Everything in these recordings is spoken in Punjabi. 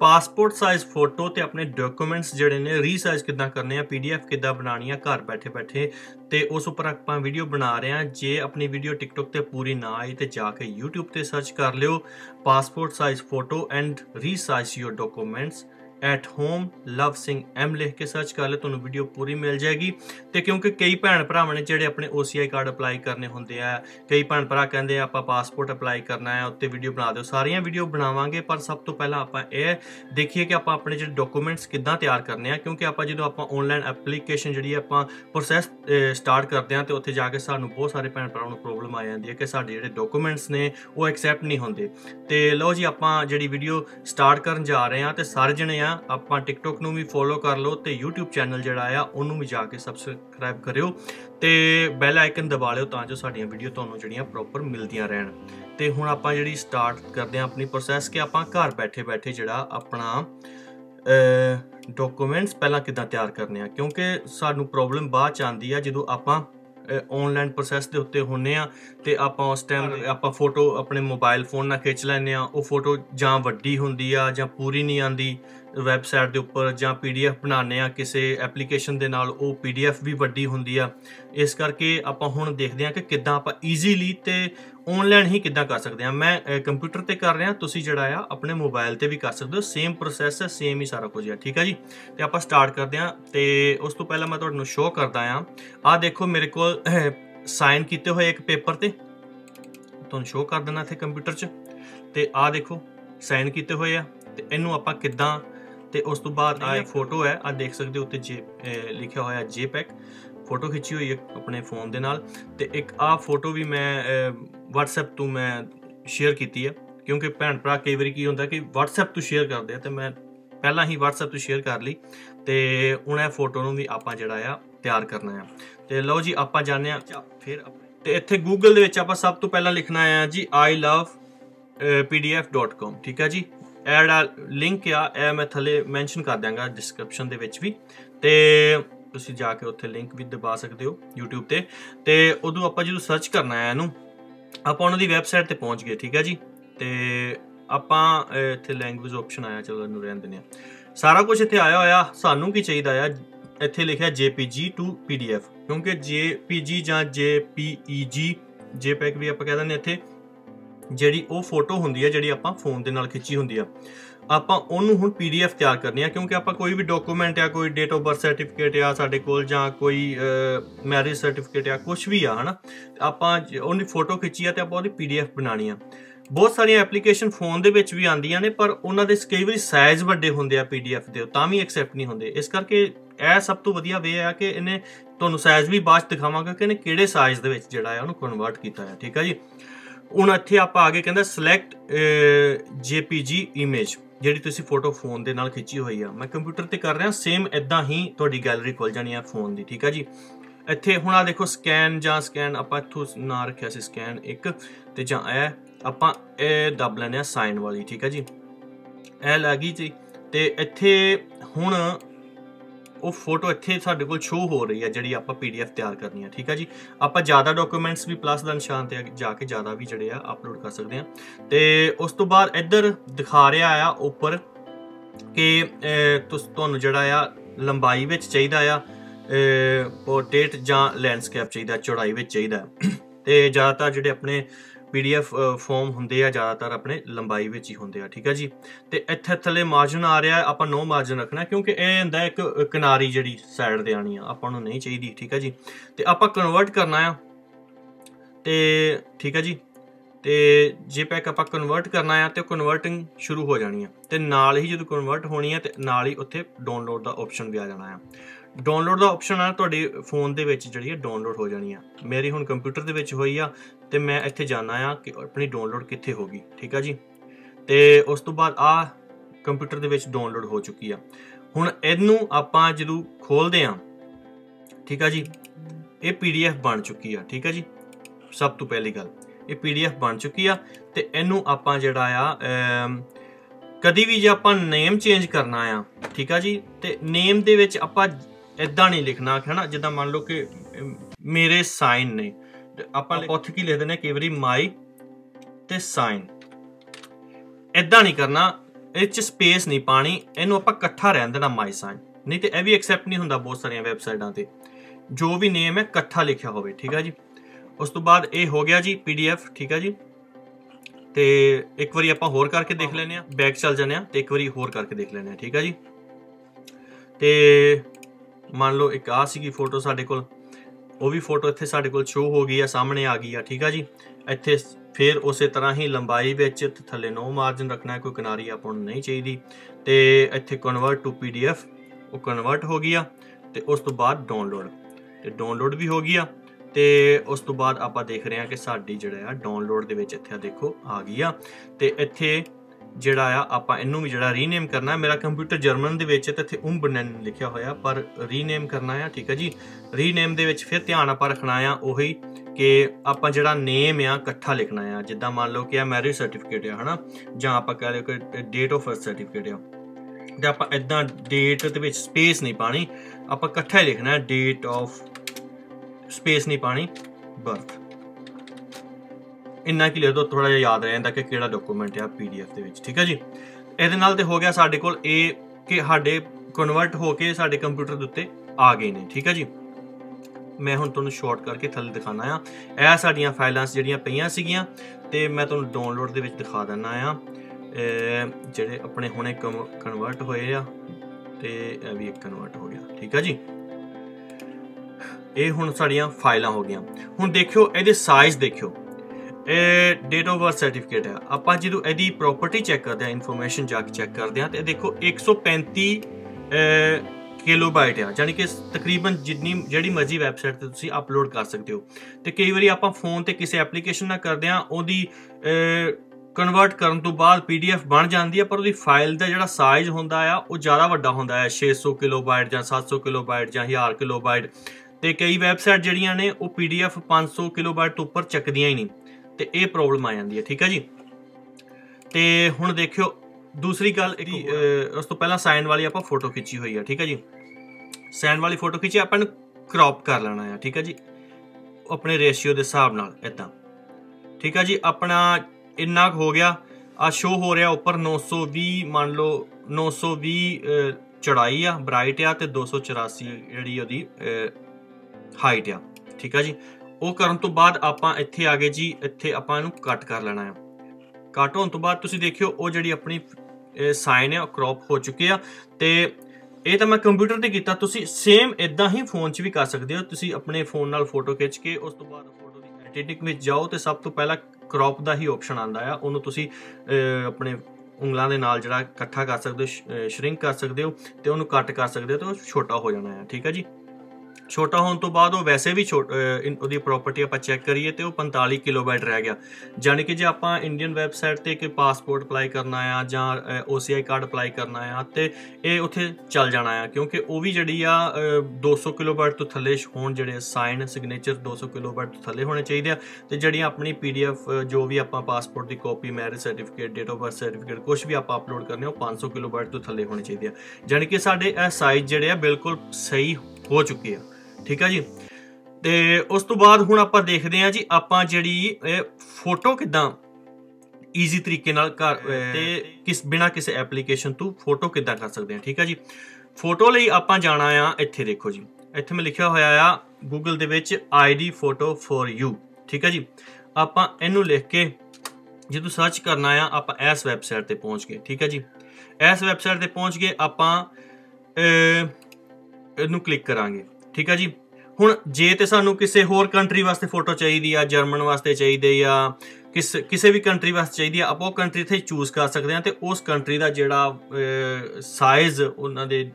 ਪਾਸਪੋਰਟ ਸਾਈਜ਼ ਫੋਟੋ ਤੇ ਆਪਣੇ ਡਾਕੂਮੈਂਟਸ ਜਿਹੜੇ ਨੇ ਰੀਸਾਈਜ਼ ਕਿੱਦਾਂ ਕਰਨੇ ਆ ਪੀਡੀਐਫ ਕਿੱਦਾਂ ਬਣਾਉਣੀ ਆ, ਘਰ ਬੈਠੇ ਬੈਠੇ, ਤੇ ਉਸ ਉੱਪਰ ਆਪਾਂ ਵੀਡੀਓ ਬਣਾ ਰਹੇ ਆ। ਜੇ ਆਪਣੀ ਵੀਡੀਓ ਟਿਕਟੋਕ ਤੇ ਪੂਰੀ ਨਾ ਆਈ ਤੇ ਜਾ ਕੇ YouTube ਤੇ ਸਰਚ ਕਰ ਲਿਓ। Passport size photo and resize your documents at home Love Singh M ਲਿਖ ਕੇ ਸਰਚ ਕਰ ਲੈ, ਤੁਹਾਨੂੰ ਵੀਡੀਓ ਪੂਰੀ ਮਿਲ ਜਾਏਗੀ। ਤੇ ਕਿਉਂਕਿ ਕਈ ਭੈਣ ਭਰਾਵਾਂ ਨੇ ਜਿਹੜੇ ਆਪਣੇ OCI ਕਾਰਡ ਅਪਲਾਈ ਕਰਨੇ ਹੁੰਦੇ ਆ, ਕਈ ਭੈਣ ਭਰਾ ਕਹਿੰਦੇ ਆ, ਆਪਾਂ ਪਾਸਪੋਰਟ ਅਪਲਾਈ ਕਰਨਾ ਹੈ, ਉੱਤੇ ਵੀਡੀਓ ਬਣਾ ਦਿਓ। ਸਾਰੀਆਂ ਵੀਡੀਓ ਬਣਾਵਾਂਗੇ, ਪਰ ਸਭ ਤੋਂ ਪਹਿਲਾਂ ਆਪਾਂ ਇਹ ਦੇਖੀਏ ਕਿ ਆਪਾਂ ਆਪਣੇ ਜਿਹੜੇ ਡਾਕੂਮੈਂਟਸ ਕਿੱਦਾਂ ਤਿਆਰ ਕਰਨੇ ਆ, ਕਿਉਂਕਿ ਆਪਾਂ ਜਦੋਂ ਆਪਾਂ ਆਨਲਾਈਨ ਐਪਲੀਕੇਸ਼ਨ ਜਿਹੜੀ ਆਪਾਂ ਪ੍ਰੋਸੈਸ ਸਟਾਰਟ ਕਰਦੇ ਆ ਤੇ ਉੱਥੇ ਜਾ ਕੇ ਸਾਨੂੰ ਬਹੁਤ ਸਾਰੇ ਭੈਣ ਭਰਾਵਾਂ ਨੂੰ ਪ੍ਰੋਬਲਮ ਆ ਜਾਂਦੀ ਹੈ ਕਿ ਸਾਡੇ ਜਿਹੜੇ ਡਾਕੂਮੈਂਟਸ ਨੇ, ਉਹ ਐਕਸੈਪਟ ਨਹੀਂ ਹੁੰਦੇ। ਤੇ ਲਓ ਜੀ, ਆਪਾਂ ਜਿਹੜੀ ਵੀਡੀਓ ਸਟਾਰਟ ਕਰਨ ਜਾ ਰਹੇ ਆ ਤੇ ਸਾਰੇ ਜਣੇ ਆ। ਆਪਾਂ ਟਿਕਟੋਕ ਨੂੰ ਵੀ ਫੋਲੋ ਕਰ ਲਓ ਤੇ YouTube ਚੈਨਲ ਜਿਹੜਾ ਆ ਉਹਨੂੰ ਵੀ ਜਾ ਕੇ ਸਬਸਕ੍ਰਾਈਬ ਕਰਿਓ ਤੇ ਬੈਲ ਆਈਕਨ ਦਬਾ ਲਿਓ ਤਾਂ ਜੋ ਸਾਡੀਆਂ ਵੀਡੀਓ ਤੁਹਾਨੂੰ ਜਿਹੜੀਆਂ ਪ੍ਰੋਪਰ ਮਿਲਦੀਆਂ ਰਹਿਣ। ਤੇ ਹੁਣ ਆਪਾਂ ਜਿਹੜੀ ਸਟਾਰਟ ਕਰਦੇ ਆ ਆਪਣੀ ਪ੍ਰੋਸੈਸ ਕਿ ਆਪਾਂ ਘਰ ਬੈਠੇ ਬੈਠੇ ਜਿਹੜਾ ਆਪਣਾ ਡਾਕੂਮੈਂਟਸ ਪਹਿਲਾਂ ਕਿਦਾਂ ਤਿਆਰ ਕਰਨੇ ਆ। ਕਿਉਂਕਿ ਸਾਨੂੰ ਪ੍ਰੋਬਲਮ ਬਾਅਦ ਚ ਆਂਦੀ ਆ ਜਦੋਂ ਆਪਾਂ ਆਨਲਾਈਨ ਪ੍ਰੋਸੈਸ ਦੇ ਉੱਤੇ ਹੁੰਨੇ ਆ ਤੇ ਆਪਾਂ ਉਸ ਟਾਈਮ ਆਪਾਂ ਫੋਟੋ ਆਪਣੇ ਮੋਬਾਈਲ ਫੋਨ ਨਾਲ ਖਿੱਚ ਲੈਨੇ ਆ। ਉਹ ਫੋਟੋ ਜਾਂ ਵੱਡੀ ਹੁੰਦੀ ਆ ਜਾਂ ਪੂਰੀ ਨਹੀਂ ਆਂਦੀ ਵੈਬਸਾਈਟ ਦੇ ਉੱਪਰ ਜਾਂ ਪੀਡੀਐਫ ਬਣਾਉਂਦੇ ਆ ਕਿਸੇ ਐਪਲੀਕੇਸ਼ਨ ਦੇ ਨਾਲ, ਉਹ ਪੀਡੀਐਫ ਵੀ ਵੱਡੀ ਹੁੰਦੀ ਆ। ਇਸ ਕਰਕੇ ਆਪਾਂ ਹੁਣ ਦੇਖਦੇ ਆ ਕਿ ਕਿੱਦਾਂ ਆਪਾਂ ਈਜ਼ੀਲੀ ਤੇ ਆਨਲਾਈਨ ਹੀ ਕਿੱਦਾਂ ਕਰ ਸਕਦੇ ਆ ਮੈਂ ਕੰਪਿਊਟਰ ਤੇ ਕਰ ਰਿਹਾ, ਤੁਸੀਂ ਜਿਹੜਾ ਆ, ਆਪਣੇ ਮੋਬਾਈਲ ਤੇ ਵੀ ਕਰ ਸਕਦੇ ਹੋ। ਸੇਮ ਪ੍ਰੋਸੈਸ ਹੈ ਸੇਮ ਹੀ ਸਾਰਾ ਕੁਝ ਹੈ ਠੀਕ ਆ ਜੀ? ਤੇ ਆਪਾਂ ਸਟਾਰਟ ਕਰਦੇ ਆ ਤੇ ਉਸ ਤੋਂ ਪਹਿਲਾਂ ਮੈਂ ਤੁਹਾਨੂੰ ਸ਼ੋਅ ਕਰਦਾ ਆ। ਆ ਦੇਖੋ ਮੇਰੇ ਕੋਲ ਸਾਈਨ ਕੀਤੇ ਹੋਏ ਇੱਕ ਪੇਪਰ ਤੇ। ਤੁਹਾਨੂੰ ਸ਼ੋਅ ਕਰ ਦੇਣਾ ਇੱਥੇ ਕੰਪਿਊਟਰ 'ਚ। ਤੇ ਆ ਦੇਖੋ ਸਾਈਨ ਕੀਤੇ ਹੋਏ ਆ। ਤੇ ਇਹਨੂੰ ਆਪਾਂ ਕਿੱਦਾਂ ਤੇ ਉਸ ਤੋਂ ਬਾਅਦ ਆ ਫੋਟੋ ਹੈ ਆ ਦੇਖ ਸਕਦੇ ਹੋ ਉੱਤੇ ਜੇ ਲਿਖਿਆ ਹੋਇਆ ਜੇਪੈਕ। ਫੋਟੋ ਖਿੱਚੀ ਹੋਈ ਹੈ ਆਪਣੇ ਫੋਨ ਦੇ ਨਾਲ ਤੇ ਇੱਕ ਆ ਫੋਟੋ ਵੀ ਮੈਂ WhatsApp ਤੋਂ ਮੈਂ ਸ਼ੇਅਰ ਕੀਤੀ ਹੈ। ਕਿਉਂਕਿ ਭੈਣ ਭਰਾ ਕਈ ਵਾਰੀ ਕੀ ਹੁੰਦਾ ਕਿ WhatsApp ਤੋਂ ਸ਼ੇਅਰ ਕਰਦੇ ਆ ਤੇ ਮੈਂ ਪਹਿਲਾਂ ਹੀ WhatsApp ਤੋਂ ਸ਼ੇਅਰ ਕਰ ਲਈ ਤੇ ਹੁਣ ਇਹ ਫੋਟੋ ਨੂੰ ਵੀ ਆਪਾਂ ਜਿਹੜਾ ਆ ਤਿਆਰ ਕਰਨਾ ਆ। ਤੇ ਲਓ ਜੀ ਆਪਾਂ ਜਾਣਦੇ ਆ ਫਿਰ ਤੇ ਇੱਥੇ Google ਦੇ ਵਿੱਚ ਆਪਾਂ ਸਭ ਤੋਂ ਪਹਿਲਾਂ ਲਿਖਣਾ ਆ ਜੀ i love pdf.com ਠੀਕ ਹੈ ਜੀ? ਇਹ ਐਡ ਲਿੰਕ ਆ, ਇਹ ਮੈਂ ਥੱਲੇ ਮੈਂਸ਼ਨ ਕਰ ਦਿਆਂਗਾ ਡਿਸਕ੍ਰਿਪਸ਼ਨ ਦੇ ਵਿੱਚ ਵੀ। ਤੇ ਤੁਸੀਂ ਜਾ ਕੇ ਉੱਥੇ ਲਿੰਕ ਵੀ ਦਬਾ ਸਕਦੇ ਹੋ YouTube ਤੇ। ਤੇ ਉਦੋਂ ਆਪਾਂ ਜਦੋਂ ਸਰਚ ਕਰਨਾ ਹੈ ਇਹਨੂੰ, ਆਪਾਂ ਉਹਨਾਂ ਦੀ ਵੈਬਸਾਈਟ ਤੇ ਪਹੁੰਚ ਗਏ, ਠੀਕ ਹੈ ਜੀ? ਤੇ ਆਪਾਂ ਇੱਥੇ ਲੈਂਗੁਏਜ ਆਪਸ਼ਨ ਆਇਆ, ਚਲੋ ਇਹਨੂੰ ਰਹਿਣ ਦਿੰਦੇ ਆ। ਸਾਰਾ ਕੁਝ ਇੱਥੇ ਆਇਆ ਹੋਇਆ, ਸਾਨੂੰ ਕੀ ਚਾਹੀਦਾ ਆ? ਇੱਥੇ ਲਿਖਿਆ JPG to PDF ਕਿਉਂਕਿ JPG ਜਾਂ JPEG JPEG ਵੀ ਆਪਾਂ ਕਹਿੰਦੇ ਨੇ ਇੱਥੇ ਜਿਹੜੀ ਉਹ ਫੋਟੋ ਹੁੰਦੀ ਹੈ ਜਿਹੜੀ ਆਪਾਂ ਫੋਨ ਦੇ ਨਾਲ ਖਿੱਚੀ ਹੁੰਦੀ ਆ। ਆਪਾਂ ਉਹਨੂੰ ਹੁਣ ਪੀਡੀਐਫ ਤਿਆਰ ਕਰਨੀ ਆ, ਕਿਉਂਕਿ ਆਪਾਂ ਕੋਈ ਵੀ ਡਾਕੂਮੈਂਟ ਆ, ਕੋਈ ਡੇਟ ਆਫ ਬਰਥ ਸਰਟੀਫਿਕੇਟ ਆ, ਸਾਡੇ ਕੋਲ ਜਾਂ ਕੋਈ ਮੈਰਿਜ ਸਰਟੀਫਿਕੇਟ ਆ ਕੁਝ ਵੀ ਆ, ਹਨਾ। ਆਪਾਂ ਉਹਦੀ ਫੋਟੋ ਖਿੱਚੀ ਆ ਤੇ ਆਪਾਂ ਉਹਦੀ ਪੀਡੀਐਫ ਬਣਾਣੀ ਆ। ਬਹੁਤ ਸਾਰੀਆਂ ਐਪਲੀਕੇਸ਼ਨ ਫੋਨ ਦੇ ਵਿੱਚ ਵੀ ਆਉਂਦੀਆਂ ਨੇ, ਪਰ ਉਹਨਾਂ ਦੇ ਕਈ ਵਾਰੀ ਸਾਈਜ਼ ਵੱਡੇ ਹੁੰਦੇ ਆ ਪੀਡੀਐਫ ਦੇ ਤਾਂ ਵੀ ਐਕਸੈਪਟ ਨਹੀਂ ਹੁੰਦੇ। ਇਸ ਕਰਕੇ ਇਹ ਸਭ ਤੋਂ ਵਧੀਆ ਵੇ ਆ ਕਿ ਇਹਨੇ ਤੁਹਾਨੂੰ ਸਾਈਜ਼ ਵੀ ਬਾਅਦ ਦਿਖਾਵਾਂਗਾ ਕਿ ਇਹਨੇ ਕਿਹੜੇ ਸਾਈਜ਼ ਦੇ ਵਿੱਚ ਜਿਹੜਾ ਹੈ ਉਹਨੂੰ ਕਨਵਰਟ ਕੀਤਾ ਹੈ ਠੀਕ ਹੈ ਜੀ? ਹੁਣ ਇੱਥੇ ਆਪਾਂ ਆਗੇ ਕਹਿੰਦਾ ਸਿਲੈਕਟ JPG ਇਮੇਜ ਜਿਹੜੀ ਤੁਸੀਂ ਫੋਟੋ ਫੋਨ ਦੇ ਨਾਲ ਖਿੱਚੀ ਹੋਈ ਆ। ਮੈਂ ਕੰਪਿਊਟਰ ਤੇ ਕਰ ਰਿਹਾ ਸੇਮ ਇਦਾਂ ਹੀ ਤੁਹਾਡੀ ਗੈਲਰੀ ਖੁੱਲ ਜਾਣੀ ਆ ਫੋਨ ਦੀ, ਠੀਕ ਆ ਜੀ? ਇੱਥੇ ਹੁਣ ਆ ਦੇਖੋ ਸਕੈਨ ਜਾਂ ਸਕੈਨ ਆਪਾਂ ਇੱਥੋਂ ਨਾ ਰੱਖਿਆ ਸੀ ਸਕੈਨ ਇੱਕ, ਤੇ ਜਾਂ ਇਹ, ਆਪਾਂ ਇਹ ਦਬ ਲੈਣੇ ਆ ਸਾਈਨ ਵਾਲੀ, ਠੀਕ ਆ ਜੀ? ਇਹ ਲੱਗੀ ਜੀ। ਤੇ ਇੱਥੇ ਹੁਣ ਉਹ ਫੋਟੋ ਇੱਥੇ ਸਾਡੇ ਕੋਲ ਸ਼ੋ ਹੋ ਰਹੀ ਹੈ, ਜਿਹੜੀ ਆਪਾਂ ਪੀਡੀਐਫ ਤਿਆਰ ਕਰਨੀ ਹੈ, ਠੀਕ ਹੈ ਜੀ? ਆਪਾਂ ਜ਼ਿਆਦਾ ਡਾਕੂਮੈਂਟਸ ਵੀ ਪਲੱਸ ਦਾ ਨਿਸ਼ਾਨ ਤੇ ਜਾ ਕੇ ਜ਼ਿਆਦਾ ਵੀ ਜਿਹੜੇ ਆ ਅਪਲੋਡ ਕਰ ਸਕਦੇ ਆ ਤੇ ਉਸ ਤੋਂ ਬਾਅਦ ਇੱਧਰ ਦਿਖਾ ਰਿਹਾ ਆ ਉੱਪਰ ਕਿ ਤੁਹਾਨੂੰ ਜਿਹੜਾ ਆ ਲੰਬਾਈ ਵਿੱਚ ਚਾਹੀਦਾ ਆ ਪੋਰਟਰੇਟ ਜਾਂ ਲੈਂਡਸਕੇਪ ਚਾਹੀਦਾ, ਚੌੜਾਈ ਵਿੱਚ ਚਾਹੀਦਾ। ਤੇ ਜ਼ਿਆਦਾਤਰ ਜਿਹੜੇ ਆਪਣੇ ਪੀਡੀਐਫ ਫਾਰਮ ਹੁੰਦੇ ਆ ਜ਼ਿਆਦਾਤਰ ਆਪਣੇ ਲੰਬਾਈ ਵਿੱਚ ਹੀ ਹੁੰਦੇ ਆ, ਠੀਕ ਆ ਜੀ? ਤੇ ਇੱਥੇ ਥੱਲੇ ਮਾਰਜਨ ਆ ਰਿਹਾ, ਆਪਾਂ ਨੋ ਮਾਰਜਨ ਰੱਖਣਾ, ਕਿਉਂਕਿ ਇਹ ਹੁੰਦਾ ਇੱਕ ਕਿਨਾਰੀ ਜਿਹੜੀ ਸਾਈਡ ਤੇ ਆਣੀ ਆ, ਆਪਾਂ ਨੂੰ ਨਹੀਂ ਚਾਹੀਦੀ, ਠੀਕ ਆ ਜੀ? ਤੇ ਆਪਾਂ ਕਨਵਰਟ ਕਰਨਾ ਆ, ਤੇ ਠੀਕ ਆ ਜੀ? ਤੇ ਜੇਪੈਕ ਆਪਾਂ ਕਨਵਰਟ ਕਰਨਾ ਆ, ਤੇ ਕਨਵਰਟਿੰਗ ਸ਼ੁਰੂ ਹੋ ਜਾਣੀ ਆ, ਤੇ ਨਾਲ ਹੀ ਜਦੋਂ ਕਨਵਰਟ ਹੋਣੀ ਆ, ਤੇ ਨਾਲ ਹੀ ਉੱਥੇ ਡਾਊਨਲੋਡ ਦਾ ਆਪਸ਼ਨ ਵੀ ਆ ਜਾਣਾ ਆ। ਡਾਊਨਲੋਡ ਦਾ ਆਪਸ਼ਨ ਆ ਤੁਹਾਡੇ ਫੋਨ ਦੇ ਵਿੱਚ ਜਿਹੜੀ ਹੈ ਡਾਊਨਲੋਡ ਹੋ ਜਾਣੀ ਆ। ਮੇਰੀ ਹੁਣ ਕੰਪਿਊਟਰ ਦੇ ਵਿੱਚ ਹੋਈ ਆ ਤੇ ਮੈਂ ਇੱਥੇ ਜਾਣਾ ਆ ਕਿ ਆਪਣੀ ਡਾਊਨਲੋਡ ਕਿੱਥੇ ਹੋਗੀ ਠੀਕ ਆ ਜੀ? ਤੇ ਉਸ ਤੋਂ ਬਾਅਦ ਆ ਕੰਪਿਊਟਰ ਦੇ ਵਿੱਚ ਡਾਊਨਲੋਡ ਹੋ ਚੁੱਕੀ ਆ। ਹੁਣ ਇਹਨੂੰ ਆਪਾਂ ਜਦੋਂ ਖੋਲਦੇ ਆ, ਠੀਕ ਆ ਜੀ? ਇਹ ਪੀਡੀਐਫ ਬਣ ਚੁੱਕੀ ਆ, ਠੀਕ ਆ ਜੀ? ਸਭ ਤੋਂ ਪਹਿਲੀ ਗੱਲ, ਇਹ ਪੀਡੀਐਫ ਬਣ ਚੁੱਕੀ ਆ ਤੇ ਇਹਨੂੰ ਆਪਾਂ ਜਿਹੜਾ ਆ ਕਦੀ ਵੀ ਜੇ ਆਪਾਂ ਨੇਮ ਚੇਂਜ ਕਰਨਾ ਆ, ਠੀਕ ਆ ਜੀ? ਤੇ ਨੇਮ ਦੇ ਵਿੱਚ ਆਪਾਂ ਇਦਾਂ ਨਹੀਂ ਲਿਖਣਾ ਹੈ ਨਾ ਜਿੱਦਾਂ ਮੰਨ ਲਓ ਕਿ ਮੇਰੇ ਸਾਈਨ ਨੇ। ਆਪਾਂ ਉੱਥੇ ਕੀ ਲਿਖ ਦਿੰਦੇ ਕਈ ਵਾਰੀ ਮਾਈ ਤੇ ਸਾਈਨ ਇਦਾਂ ਨਹੀਂ ਕਰਨਾ ਇਹ ਚ ਸਪੇਸ ਨਹੀਂ ਪਾਣੀ ਇਹਨੂੰ ਆਪਾਂ ਇਕੱਠਾ ਰਹਿਣ ਦੇਣਾ ਮਾਈ ਸਾਈਨ ਨਹੀਂ ਤੇ ਇਹ ਵੀ ਐਕਸੈਪਟ ਨਹੀਂ ਹੁੰਦਾ ਬਹੁਤ ਸਾਰੀਆਂ ਵੈਬਸਾਈਟਾਂ ਤੇ। ਜੋ ਵੀ ਨੇਮ ਹੈ ਇਕੱਠਾ ਲਿਖਿਆ ਹੋਵੇ ਠੀਕ ਹੈ ਜੀ? ਉਸ ਤੋਂ ਬਾਅਦ ਇਹ ਹੋ ਗਿਆ ਜੀ ਪੀਡੀਐਫ ਠੀਕ ਹੈ ਜੀ? ਤੇ ਇੱਕ ਵਾਰੀ ਆਪਾਂ ਹੋਰ ਕਰਕੇ ਦੇਖ ਲੈਨੇ ਆ ਬੈਕ ਚੱਲ ਜਾਂਦੇ ਆ ਤੇ ਇੱਕ ਵਾਰੀ ਹੋਰ ਕਰਕੇ ਦੇਖ ਲੈਨੇ ਆ ਠੀਕ ਹੈ ਜੀ? ਤੇ ਮੰਨ ਲਓ ਇੱਕ ਆ ਸੀਗੀ ਫੋਟੋ ਸਾਡੇ ਕੋਲ, ਉਹ ਵੀ ਫੋਟੋ ਇੱਥੇ ਸਾਡੇ ਕੋਲ ਸ਼ੋ ਹੋ ਗਈ ਆ, ਸਾਹਮਣੇ ਆ ਗਈ ਆ, ਠੀਕ ਆ ਜੀ? ਇੱਥੇ ਫਿਰ ਉਸੇ ਤਰ੍ਹਾਂ ਹੀ ਲੰਬਾਈ ਵਿੱਚ ਤੇ ਥੱਲੇ ਨੋ ਮਾਰਜਨ ਰੱਖਣਾ ਕੋਈ ਕਿਨਾਰੀ ਆਪਾਂ ਨੂੰ ਨਹੀਂ ਚਾਹੀਦੀ। ਤੇ ਇੱਥੇ ਕਨਵਰਟ ਟੂ ਪੀਡੀਐਫ ਉਹ ਕਨਵਰਟ ਹੋ ਗਈ ਆ, ਤੇ ਉਸ ਤੋਂ ਬਾਅਦ ਡਾਊਨਲੋਡ ਤੇ ਡਾਊਨਲੋਡ ਵੀ ਹੋ ਗਈ ਆ, ਤੇ ਉਸ ਤੋਂ ਬਾਅਦ ਆਪਾਂ ਦੇਖ ਰਹੇ ਹਾਂ ਕਿ ਸਾਡੀ ਜਿਹੜਾ ਆ ਡਾਊਨਲੋਡ ਦੇ ਵਿੱਚ ਇੱਥੇ ਆ ਦੇਖੋ, ਆ ਗਈ ਆ। ਤੇ ਇੱਥੇ ਜਿਹੜਾ ਆ, ਆਪਾਂ ਇਹਨੂੰ ਵੀ ਜਿਹੜਾ ਰੀਨੇਮ ਕਰਨਾ ਹੈ। ਮੇਰਾ ਕੰਪਿਊਟਰ ਜਰਮਨ ਦੇ ਵਿੱਚ ਤੇ ਇੱਥੇ ਉਮਬਨਨ ਲਿਖਿਆ ਹੋਇਆ, ਪਰ ਰੀਨੇਮ ਕਰਨਾ ਆ, ਠੀਕ ਹੈ ਜੀ? ਰੀਨੇਮ ਦੇ ਵਿੱਚ ਫਿਰ ਧਿਆਨ ਆਪਾਂ ਰੱਖਣਾ ਆ ਉਹੀ ਕਿ ਆਪਾਂ ਜਿਹੜਾ ਨੇਮ ਆ, ਇਕੱਠਾ ਲਿਖਣਾ ਆ। ਜਿੱਦਾਂ ਮੰਨ ਲਓ ਕਿ ਆ ਮੈਰਿਜ ਸਰਟੀਫਿਕੇਟ ਆ, ਹਨਾ? ਜਾਂ ਆਪਾਂ ਕਹ ਲਿਓ ਕਿ ਡੇਟ ਆਫ ਬਰਥ ਸਰਟੀਫਿਕੇਟ ਆ। ਤੇ ਆਪਾਂ ਇਦਾਂ ਡੇਟ ਦੇ ਵਿੱਚ ਸਪੇਸ ਨਹੀਂ ਪਾਣੀ। ਆਪਾਂ ਇਕੱਠਾ ਹੀ ਲਿਖਣਾ ਡੇਟ ਆਫ ਸਪੇਸ ਨਹੀਂ ਪਾਣੀ ਬਰਥ ਇੰਨਾ ਕਲੀਅਰ ਤੋਂ ਦੋ ਥੋੜਾ ਜਿਹਾ ਯਾਦ ਰਹਿ ਜਾਂਦਾ ਕਿ ਕਿਹੜਾ ਡਾਕੂਮੈਂਟ ਹੈ ਪੀਡੀਐਫ ਦੇ ਵਿੱਚ, ਠੀਕ ਹੈ ਜੀ? ਇਹਦੇ ਨਾਲ ਤੇ ਹੋ ਗਿਆ ਸਾਡੇ ਕੋਲ ਇਹ ਕਿ ਸਾਡੇ ਕਨਵਰਟ ਹੋ ਕੇ ਸਾਡੇ ਕੰਪਿਊਟਰ ਦੇ ਉੱਤੇ ਆ ਗਏ ਨੇ, ਠੀਕ ਹੈ ਜੀ? ਮੈਂ ਹੁਣ ਤੁਹਾਨੂੰ ਸ਼ਾਰਟ ਕਰਕੇ ਥੱਲੇ ਦਿਖਾਣਾ ਆ। ਇਹ ਸਾਡੀਆਂ ਫਾਈਲਾਂ ਜਿਹੜੀਆਂ ਪਈਆਂ ਸੀਗੀਆਂ ਤੇ ਮੈਂ ਤੁਹਾਨੂੰ ਡਾਊਨਲੋਡ ਦੇ ਵਿੱਚ ਦਿਖਾ ਦਿੰਨਾ ਆ। ਜਿਹੜੇ ਆਪਣੇ ਹੁਣੇ ਕਨਵਰਟ ਹੋਏ ਆ ਤੇ ਇਹ ਵੀ ਇੱਕ ਕਨਵਰਟ ਹੋ ਗਿਆ, ਠੀਕ ਹੈ ਜੀ? ਇਹ ਹੁਣ ਸਾਡੀਆਂ ਫਾਈਲਾਂ ਹੋ ਗਈਆਂ। ਹੁਣ ਦੇਖਿਓ, ਇਹਦੇ ਸਾਈਜ਼ ਦੇਖਿਓ। ਇਹ ਡੇਟ ਆਫ ਬਰਥ ਸਰਟੀਫਿਕੇਟ ਹੈ। ਆਪਾਂ ਜਦੋਂ ਇਹਦੀ ਪ੍ਰਾਪਰਟੀ ਚੈੱਕ ਕਰਦੇ ਆ ਇਨਫੋਰਮੇਸ਼ਨ ਜਾ ਕੇ ਚੈੱਕ ਕਰਦੇ ਆ ਤੇ ਦੇਖੋ 135 ਕਿਲੋਬਾਈਟ ਆ। ਯਾਨੀ ਕਿ ਤਕਰੀਬਨ ਜਿੰਨੀ, ਜਿਹੜੀ ਮਰਜ਼ੀ ਵੈਬਸਾਈਟ ਤੇ ਤੁਸੀਂ ਅਪਲੋਡ ਕਰ ਸਕਦੇ ਹੋ। ਤੇ ਕਈ ਵਾਰੀ ਆਪਾਂ ਫੋਨ ਤੇ ਕਿਸੇ ਐਪਲੀਕੇਸ਼ਨ ਨਾਲ ਕਰਦੇ ਆ ਉਹਦੀ ਕਨਵਰਟ ਕਰਨ ਤੋਂ ਬਾਅਦ ਪੀਡੀਐਫ ਬਣ ਜਾਂਦੀ ਹੈ ਪਰ ਉਹਦੀ ਫਾਈਲ ਦਾ ਜਿਹੜਾ ਸਾਈਜ਼ ਹੁੰਦਾ ਆ, ਉਹ ਜ਼ਿਆਦਾ ਵੱਡਾ ਹੁੰਦਾ ਹੈ 600 ਕਿਲੋਬਾਈਟ ਜਾਂ 700 ਕਿਲੋਬਾਈਟ ਜਾਂ 1000 ਕਿਲੋਬਾਈਟ ਤੇ ਕਈ ਵੈਬਸਾਈਟ ਜਿਹੜੀਆਂ ਨੇ, ਉਹ ਪੀਡੀਐਫ 500 ਕਿਲੋਬਾਈਟ ਤੋਂ ਉੱਪਰ ਚੱਕਦੀਆਂ ਹੀ ਨਹੀਂ। ਤੇ ਇਹ ਪ੍ਰੋਬਲਮ ਆ ਜਾਂਦੀ ਹੈ ਠੀਕ ਹੈ ਜੀ? ਤੇ ਹੁਣ ਦੇਖਿਓ ਦੂਸਰੀ ਗੱਲ ਉਸ ਤੋਂ ਪਹਿਲਾਂ ਸਾਈਨ ਵਾਲੀ ਆਪਾਂ ਫੋਟੋ ਖਿੱਚੀ ਹੋਈ ਆ ਠੀਕ ਹੈ ਜੀ? ਸਾਈਨ ਵਾਲੀ ਫੋਟੋ ਖਿੱਚੀ ਆਪਾਂ ਨੂੰ ਕ੍ਰੌਪ ਕਰ ਲੈਣਾ ਆ ਠੀਕ ਹੈ ਜੀ? ਆਪਣੇ ਰੇਸ਼ੀਓ ਦੇ ਹਿਸਾਬ ਨਾਲ ਇਦਾਂ ਠੀਕ ਹੈ ਜੀ ਆਪਣਾ ਇੰਨਾ ਹੋ ਗਿਆ ਆ ਸ਼ੋ ਹੋ ਰਿਹਾ ਉੱਪਰ 920 ਮੰਨ ਲਓ 920 ਚੜਾਈ ਆ ਬ੍ਰਾਈਟ ਆ ਤੇ 284 ਜਿਹੜੀ ਉਹਦੀ ਹਾਈਟ ਆ ਠੀਕ ਆ ਜੀ? ਉਹ ਕਰਨ ਤੋਂ ਬਾਅਦ ਆਪਾਂ ਇੱਥੇ ਆ ਗਏ ਜੀ, ਇੱਥੇ ਆਪਾਂ ਇਹਨੂੰ ਕੱਟ ਕਰ ਲੈਣਾ ਆ। ਕੱਟ ਹੋਣ ਤੋਂ ਬਾਅਦ ਤੁਸੀਂ ਦੇਖਿਓ, ਉਹ ਜਿਹੜੀ ਆਪਣੀ ਸਾਈਨ ਹੈ ਉਹ ਕ੍ਰੌਪ ਹੋ ਚੁੱਕੀ ਆ। ਤੇ ਇਹ ਤਾਂ ਮੈਂ ਕੰਪਿਊਟਰ ਤੇ ਕੀਤਾ, ਤੁਸੀਂ ਸੇਮ ਇਦਾਂ ਹੀ ਫੋਨ 'ਚ ਵੀ ਕਰ ਸਕਦੇ ਹੋ। ਤੁਸੀਂ ਆਪਣੇ ਫੋਨ ਨਾਲ ਫੋਟੋ ਖਿੱਚ ਕੇ, ਉਸ ਤੋਂ ਬਾਅਦ ਫੋਟੋ ਦੀ ਐਡੀਟਿੰਗ ਵਿੱਚ ਜਾਓ ਤੇ ਸਭ ਤੋਂ ਪਹਿਲਾਂ ਕ੍ਰੌਪ ਦਾ ਹੀ ਆਪਸ਼ਨ ਆਂਦਾ ਆ। ਉਹਨੂੰ ਤੁਸੀਂ ਆਪਣੇ ਉਂਗਲਾਂ ਦੇ ਨਾਲ ਜਿਹੜਾ ਇਕੱਠਾ ਕਰ ਸਕਦੇ ਹੋ ਸ਼ਰਿੰਕ ਕਰ ਸਕਦੇ ਹੋ ਤੇ ਉਹਨੂੰ ਕੱਟ ਕਰ ਸਕਦੇ ਹੋ ਤੇ ਉਹ ਛੋਟਾ ਹੋ ਜਾਣਾ ਹੈ ਠੀਕ ਹੈ ਜੀ? ਛੋਟਾ ਹੋਣ ਤੋਂ ਬਾਅਦ ਉਹ ਵੈਸੇ ਵੀ ਉਹਦੀ ਪ੍ਰਾਪਰਟੀ ਆਪਾਂ ਚੈੱਕ ਕਰੀਏ ਤੇ ਉਹ 45 ਕਿਲੋਬਾਈਟ ਰਹਿ ਗਿਆ। ਜਾਨੀ ਕਿ ਜੇ ਆਪਾਂ ਇੰਡੀਅਨ ਵੈਬਸਾਈਟ ਤੇ ਕੋਈ ਪਾਸਪੋਰਟ ਅਪਲਾਈ ਕਰਨਾ ਆ ਜਾਂ OCI ਕਾਰਡ ਅਪਲਾਈ ਕਰਨਾ ਆ ਤੇ ਇਹ ਉੱਥੇ ਚੱਲ ਜਾਣਾ ਆ, ਕਿਉਂਕਿ ਉਹ ਵੀ ਜਿਹੜੀ ਆ 200 ਕਿਲੋਬਾਈਟ ਤੋਂ ਥੱਲੇ ਹੋਣ ਜਿਹੜੇ ਸਾਈਨ ਸਿਗਨੇਚਰ 200 ਕਿਲੋਬਾਈਟ ਤੋਂ ਥੱਲੇ ਹੋਣੇ ਚਾਹੀਦੇ ਆ ਤੇ ਜਿਹੜੀਆਂ ਆਪਣੀ ਪੀਡੀਐਫ ਜੋ ਵੀ ਆਪਾਂ passport the copy marriage certificate date of birth certificate ਕੁਝ ਵੀ ਆਪਾਂ ਅਪਲੋਡ ਕਰਨੇ, ਉਹ 500 ਕਿਲੋਬਾਈਟ ਤੋਂ ਥੱਲੇ ਹੋਣੇ ਚਾਹੀਦੇ ਆ। ਜਾਨੀ ਕਿ ਸਾਡੇ ਇਹ ਸਾਈਜ਼ ਜਿਹੜੇ ਆ ਬਿਲਕੁਲ ਸਹੀ ਹੋ ਚੁੱਕੇ ਆ। ਠੀਕ ਆ ਜੀ? ਤੇ ਉਸ ਤੋਂ ਬਾਅਦ ਹੁਣ ਆਪਾਂ ਦੇਖਦੇ ਆ ਜੀ ਆਪਾਂ ਜਿਹੜੀ ਇਹ ਫੋਟੋ ਕਿਦਾਂ ਈਜ਼ੀ ਤਰੀਕੇ ਨਾਲ ਕਰ ਤੇ ਕਿਸ ਬਿਨਾ ਕਿਸੇ ਐਪਲੀਕੇਸ਼ਨ ਤੋਂ ਫੋਟੋ ਕਿਦਾਂ ਕਰ ਸਕਦੇ ਆ ਠੀਕ ਆ ਜੀ? ਫੋਟੋ ਲਈ ਆਪਾਂ ਜਾਣਾ ਆ ਇੱਥੇ ਦੇਖੋ ਜੀ। ਇੱਥੇ ਮੈਂ ਲਿਖਿਆ ਹੋਇਆ ਆ ਗੂਗਲ ਦੇ ਵਿੱਚ ਆਈਡੀ ਫੋਟੋ ਫॉर ਯੂ ਠੀਕ ਆ ਜੀ? ਆਪਾਂ ਇਹਨੂੰ ਲਿਖ ਕੇ ਜਦੋਂ ਸਰਚ ਕਰਨਾ ਆ ਆਪਾਂ ਇਸ ਵੈਬਸਾਈਟ ਤੇ ਪਹੁੰਚ ਗਏ ਠੀਕ ਆ ਜੀ? ਇਸ ਵੈਬਸਾਈਟ ਤੇ ਪਹੁੰਚ ਗਏ ਆਪਾਂ ਇਹਨੂੰ ਕਲਿੱਕ ਕਰਾਂਗੇ। ਠੀਕ ਹੈ ਜੀ? ਹੁਣ ਜੇ ਤੇ ਸਾਨੂੰ ਕਿਸੇ ਹੋਰ ਕੰਟਰੀ ਵਾਸਤੇ ਫੋਟੋ ਚਾਹੀਦੀ ਆ, ਜਰਮਨ ਵਾਸਤੇ ਚਾਹੀਦੇ ਆ, ਕਿਸ, ਕਿਸੇ ਵੀ ਕੰਟਰੀ ਵਾਸਤੇ ਚਾਹੀਦੀ ਆ, ਆਪਾਂ ਉਹ ਕੰਟਰੀ ਇੱਥੇ ਚੂਜ਼ ਕਰ ਸਕਦੇ ਆ ਤੇ ਉਸ ਕੰਟਰੀ ਦਾ ਜਿਹੜਾ ਸਾਈਜ਼ ਉਹਨਾਂ ਦੇ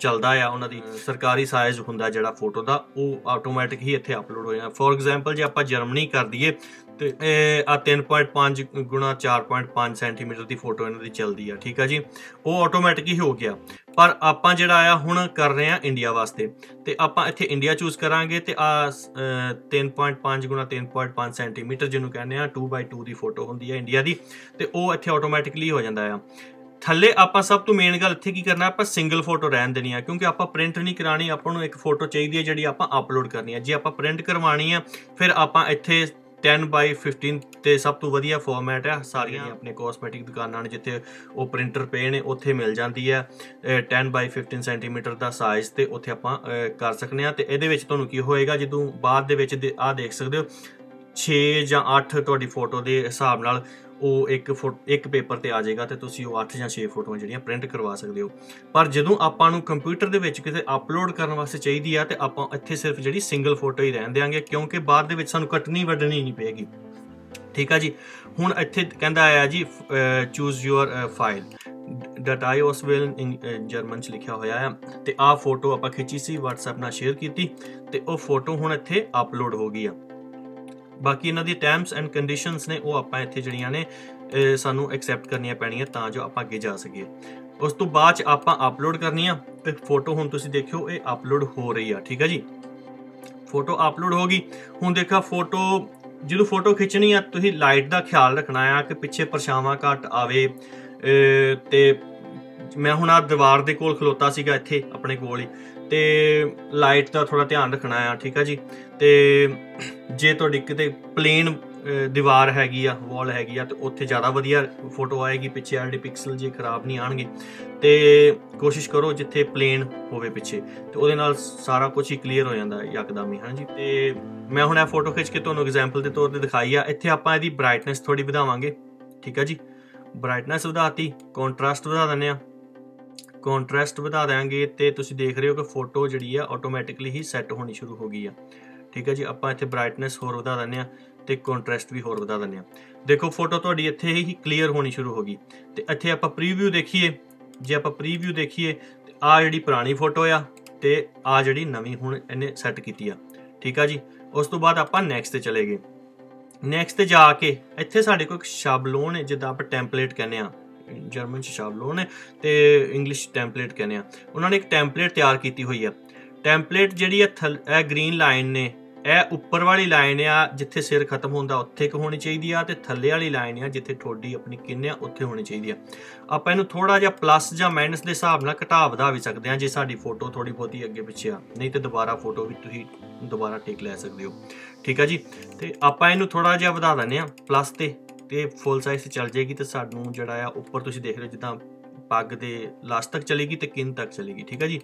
ਚੱਲਦਾ ਆ, ਉਹਨਾਂ ਦੀ ਸਰਕਾਰੀ ਸਾਈਜ਼ ਹੁੰਦਾ ਜਿਹੜਾ ਫੋਟੋ ਦਾ, ਉਹ ਆਟੋਮੈਟਿਕ ਹੀ ਇੱਥੇ ਅਪਲੋਡ ਹੋ ਜਾਂਦਾ। ਫੋਰ ਐਗਜ਼ਾਮਪਲ ਜੇ ਆਪਾਂ ਜਰਮਨੀ ਕਰ ਦਈਏ ਤੇ ਇਹ ਆ 3.5 ਗੁਣਾ 4.5 ਸੈਂਟੀਮੀਟਰ ਦੀ ਫੋਟੋ ਇਹਨਾਂ ਦੀ ਚੱਲਦੀ ਆ, ਠੀਕ ਆ ਜੀ? ਉਹ ਆਟੋਮੈਟਿਕ ਹੀ ਹੋ ਗਿਆ। ਪਰ ਆਪਾਂ ਜਿਹੜਾ ਆ, ਹੁਣ ਕਰ ਰਹੇ ਆ ਇੰਡੀਆ ਵਾਸਤੇ। ਤੇ ਆਪਾਂ ਇੱਥੇ ਇੰਡੀਆ ਚੂਜ਼ ਕਰਾਂਗੇ ਤੇ ਆ 3.5 ਗੁਣਾ 3.5 ਸੈਂਟੀਮੀਟਰ ਜਿਹਨੂੰ ਕਹਿੰਦੇ ਆ 2x2 ਦੀ ਫੋਟੋ ਹੁੰਦੀ ਆ ਇੰਡੀਆ ਦੀ। ਤੇ ਉਹ ਇੱਥੇ ਆਟੋਮੈਟਿਕਲੀ ਹੋ ਜਾਂਦਾ ਆ। ਥੱਲੇ ਆਪਾਂ ਸਭ ਤੋਂ ਮੇਨ ਗੱਲ ਇੱਥੇ ਕੀ ਕਰਨਾ, ਆਪਾਂ ਸਿੰਗਲ ਫੋਟੋ ਰਹਿਣ ਦੇਣੀ ਆ, ਕਿਉਂਕਿ ਆਪਾਂ ਪ੍ਰਿੰਟ ਨਹੀਂ ਕਰਾਣੀ, ਆਪਾਂ ਨੂੰ ਇੱਕ ਫੋਟੋ ਚਾਹੀਦੀ ਹੈ ਜਿਹੜੀ ਆਪਾਂ ਅਪਲੋਡ ਕਰਨੀ ਹੈ ਜੇ ਆਪਾਂ ਪ੍ਰਿੰਟ ਕਰਵਾਣੀ ਆ, ਫਿਰ ਆਪਾਂ ਇੱਥੇ 10 ਬਾਈ 15 ਤੇ ਸਭ ਤੋਂ ਵਧੀਆ ਫਾਰਮੈਟ ਹੈ ਸਾਰੀਆਂ ਆਪਣੇ ਕੋਸਮੈਟਿਕ ਦੁਕਾਨਾਂ ਨੇ ਜਿੱਥੇ ਉਹ ਪ੍ਰਿੰਟਰ ਪਏ ਨੇ, ਉੱਥੇ ਮਿਲ ਜਾਂਦੀ ਹੈ 10 ਬਾਈ 15 ਸੈਂਟੀਮੀਟਰ ਦਾ ਸਾਈਜ਼ ਤੇ ਉੱਥੇ ਆਪਾਂ ਕਰ ਸਕਨੇ ਆ। ਤੇ ਇਹਦੇ ਵਿੱਚ ਤੁਹਾਨੂੰ ਕੀ ਹੋਏਗਾ, ਜਦੋਂ ਬਾਅਦ ਦੇ ਵਿੱਚ ਆ ਦੇਖ ਸਕਦੇ ਹੋ 6 ਜਾਂ 8 ਤੁਹਾਡੀ ਫੋਟੋ ਦੇ ਹਿਸਾਬ ਨਾਲ ਉਹ ਇੱਕ ਇੱਕ ਪੇਪਰ ਤੇ ਆ ਜਾਏਗਾ ਤੇ ਤੁਸੀਂ ਉਹ 8 ਜਾਂ 6 ਫੋਟੋਆਂ ਜਿਹੜੀਆਂ ਪ੍ਰਿੰਟ ਕਰਵਾ ਸਕਦੇ ਹੋ। ਪਰ ਜਦੋਂ ਆਪਾਂ ਨੂੰ ਕੰਪਿਊਟਰ ਦੇ ਵਿੱਚ ਕਿਤੇ ਅਪਲੋਡ ਕਰਨ ਵਾਸਤੇ ਚਾਹੀਦੀ ਆ ਤੇ ਆਪਾਂ ਇੱਥੇ ਸਿਰਫ ਜਿਹੜੀ ਸਿੰਗਲ ਫੋਟੋ ਹੀ ਰਹਿਣ ਦੇਾਂਗੇ ਕਿਉਂਕਿ ਬਾਅਦ ਦੇ ਵਿੱਚ ਸਾਨੂੰ ਕੱਟਣੀ ਵੱਢਣੀ ਨਹੀਂ ਪਏਗੀ। ਠੀਕ ਆ ਜੀ? ਹੁਣ ਇੱਥੇ ਕਹਿੰਦਾ ਆਇਆ ਜੀ ਚੂਜ਼ ਯੂਅਰ ਫਾਈਲ ਡਟ ਆਈਓਸ ਵਿਲ ਇਨ ਜਰਮਨ ਚ ਲਿਖਿਆ ਹੋਇਆ ਹੈ ਤੇ ਆ ਫੋਟੋ ਆਪਾਂ ਖਿੱਚੀ ਸੀ, WhatsApp ਨਾਲ ਸ਼ੇਅਰ ਕੀਤੀ ਤੇ ਉਹ ਫੋਟੋ ਹੁਣ ਇੱਥੇ ਅਪਲੋਡ ਹੋ ਗਈ ਆ। ਬਾਕੀ ਇਹਨਾਂ ਦੀ ਟਰਮਸ ਐਂਡ ਕੰਡੀਸ਼ਨਸ ਨੇ, ਉਹ ਆਪਾਂ ਇੱਥੇ ਜਿਹੜੀਆਂ ਨੇ ਸਾਨੂੰ ਐਕਸੈਪਟ ਕਰਨੀਆਂ ਪੈਣੀਆਂ ਤਾਂ ਜੋ ਆਪਾਂ ਅੱਗੇ ਜਾ ਸਕੀਏ। ਉਸ ਤੋਂ ਬਾਅਦ ਚ ਆਪਾਂ ਅਪਲੋਡ ਕਰਨੀ ਆ, ਤੇ ਫੋਟੋ ਹੁਣ ਤੁਸੀਂ ਦੇਖਿਓ, ਇਹ ਅਪਲੋਡ ਹੋ ਰਹੀ ਆ, ਠੀਕ ਹੈ ਜੀ? ਫੋਟੋ ਅਪਲੋਡ ਹੋ ਗਈ। ਹੁਣ ਦੇਖਾ ਫੋਟੋ ਜਦੋਂ ਫੋਟੋ ਖਿੱਚਣੀ ਆ, ਤੁਸੀਂ ਲਾਈਟ ਦਾ ਖਿਆਲ ਰੱਖਣਾ ਆ ਕਿ ਪਿੱਛੇ ਪਰਛਾਵਾਂ ਘੱਟ ਆਵੇ ਤੇ ਮੈਂ ਹੁਣ ਆ ਦੀਵਾਰ ਦੇ ਕੋਲ ਖਲੋਤਾ ਸੀਗਾ ਇੱਥੇ ਆਪਣੇ ਕੋਲ ਹੀ। ਤੇ ਲਾਈਟ ਦਾ ਥੋੜਾ ਧਿਆਨ ਰੱਖਣਾ ਆ, ਠੀਕ ਆ ਜੀ? ਤੇ ਜੇ ਤੁਹਾਡੀ ਕਿਤੇ ਪਲੇਨ ਦੀਵਾਰ ਹੈਗੀ ਆ ਵਾਲ ਹੈਗੀ ਆ, ਤੇ ਉੱਥੇ ਜ਼ਿਆਦਾ ਵਧੀਆ ਫੋਟੋ ਆਏਗੀ ਪਿੱਛੇ ਵਾਲੇ ਪਿਕਸਲ ਜੇ ਖਰਾਬ ਨਹੀਂ ਆਣਗੇ ਤੇ ਕੋਸ਼ਿਸ਼ ਕਰੋ ਜਿੱਥੇ ਪਲੇਨ ਹੋਵੇ ਪਿੱਛੇ, ਤੇ ਉਹਦੇ ਨਾਲ ਸਾਰਾ ਕੁਝ ਹੀ ਕਲੀਅਰ ਹੋ ਜਾਂਦਾ ਯਕਦਮ ਹੀ ਹਾਂਜੀ ਤੇ ਮੈਂ ਹੁਣ ਇਹ ਫੋਟੋ ਖਿੱਚ ਕੇ ਤੁਹਾਨੂੰ ਐਗਜ਼ਾਮਪਲ ਦੇ ਤੌਰ ਤੇ ਦਿਖਾਈ ਆ। ਇੱਥੇ ਆਪਾਂ ਇਹਦੀ ਬ੍ਰਾਈਟਨੈਸ ਥੋੜੀ ਵਧਾਵਾਂਗੇ, ਠੀਕ ਆ ਜੀ? ਬ੍ਰਾਈਟਨੈਸ ਵਧਾਤੀ ਕੰਟਰਾਸਟ ਵਧਾ ਦਿੰਨੇ ਆ। ਕੰਟਰਾਸਟ ਵਧਾ ਦੇਾਂਗੇ ਤੇ ਤੁਸੀਂ ਦੇਖ ਰਹੇ ਹੋ ਕਿ ਫੋਟੋ ਜਿਹੜੀ ਆ ਆਟੋਮੈਟਿਕਲੀ ਹੀ ਸੈੱਟ ਹੋਣੀ ਸ਼ੁਰੂ ਹੋ ਗਈ ਆ। ਠੀਕ ਹੈ ਜੀ, ਆਪਾਂ ਇੱਥੇ ਬ੍ਰਾਈਟਨੈਸ ਹੋਰ ਵਧਾ ਦਿੰਨੇ ਆ ਤੇ ਕੰਟਰਾਸਟ ਵੀ ਹੋਰ ਵਧਾ ਦਿੰਨੇ ਆ। ਦੇਖੋ ਫੋਟੋ ਤੁਹਾਡੀ ਇੱਥੇ ਹੀ ਕਲੀਅਰ ਹੋਣੀ ਸ਼ੁਰੂ ਹੋ ਗਈ। ਤੇ ਇੱਥੇ ਆਪਾਂ ਪ੍ਰੀਵਿਊ ਦੇਖੀਏ। ਜੇ ਆਪਾਂ ਪ੍ਰੀਵਿਊ ਦੇਖੀਏ, ਤੇ ਆ ਜਿਹੜੀ ਪੁਰਾਣੀ ਫੋਟੋ ਆ ਤੇ ਆ ਜਿਹੜੀ ਨਵੀਂ ਹੁਣ ਇਹਨੇ ਸੈੱਟ ਕੀਤੀ ਆ। ਠੀਕ ਆ ਜੀ, ਉਸ ਤੋਂ ਬਾਅਦ ਆਪਾਂ ਨੈਕਸਟ ਤੇ ਚਲੇ ਗਏ। ਨੈਕਸਟ ਤੇ ਜਾ ਕੇ ਇੱਥੇ ਸਾਡੇ ਕੋਲ ਇੱਕ ਸ਼ਾਬਲੋਨ ਹੈ, ਜਿੱਦਾਂ ਆਪਾਂ ਟੈਂਪਲੇਟ ਕਹਿੰਦੇ ਆ। ਜਰਮਨ ਚ ਸ਼ਾਬਲੋਨ ਹੈ ਤੇ ਇੰਗਲਿਸ਼ ਟੈਂਪਲੇਟ ਕਹਿੰਦੇ ਆ। ਉਹਨਾਂ ਨੇ ਇੱਕ ਟੈਂਪਲੇਟ ਤਿਆਰ ਕੀਤੀ ਹੋਈ ਆ। ਟੈਂਪਲੇਟ ਜਿਹੜੀ ਹੈ ਇਹ ਗ੍ਰੀਨ ਲਾਈਨ ਨੇ, ਇਹ ਉੱਪਰ ਵਾਲੀ ਲਾਈਨ ਆ ਜਿੱਥੇ ਸਿਰ ਖਤਮ ਹੁੰਦਾ, ਉੱਥੇ ਕਿ ਹੋਣੀ ਚਾਹੀਦੀ ਆ ਤੇ ਥੱਲੇ ਵਾਲੀ ਲਾਈਨ ਆ ਜਿੱਥੇ ਠੋਡੀ ਆਪਣੀ ਕਿੰਨੇ ਆ, ਉੱਥੇ ਹੋਣੀ ਚਾਹੀਦੀ ਆ। ਆਪਾਂ ਇਹਨੂੰ ਥੋੜਾ ਜਿਹਾ ਪਲੱਸ ਜਾਂ ਮਾਈਨਸ ਦੇ ਹਿਸਾਬ ਨਾਲ ਘਟਾ ਵਧਾ ਵੀ ਸਕਦੇ ਆ ਜੇ ਸਾਡੀ ਫੋਟੋ ਥੋੜੀ ਬਹੁਤੀ ਅੱਗੇ ਪਿੱਛੇ ਆ। ਨਹੀਂ ਤੇ ਦੁਬਾਰਾ ਫੋਟੋ ਵੀ ਤੁਸੀਂ ਦੁਬਾਰਾ ਟੇਕ ਲੈ ਸਕਦੇ ਹੋ। ਠੀਕ ਆ ਜੀ? ਤੇ ਆਪਾਂ ਇਹਨੂੰ ਥੋੜਾ ਜਿਹਾ ਵਧਾ ਦਿੰਦੇ ਆ ਪਲੱਸ ਤੇ। ਤੇ ਫੁੱਲ ਸਾਈਜ਼ ਤੇ ਚੱਲ ਜਾਏਗੀ ਤੇ ਸਾਨੂੰ ਜਿਹੜਾ ਆ ਉੱਪਰ ਤੁਸੀਂ ਦੇਖ ਰਹੇ ਹੋ ਜਿੱਦਾਂ ਪੱਗ ਦੇ ਲਾਸਟ ਤੱਕ ਚਲੇਗੀ ਤੇ ਕਿੰਨ ਤੱਕ ਚਲੇਗੀ, ਠੀਕ ਆ ਜੀ?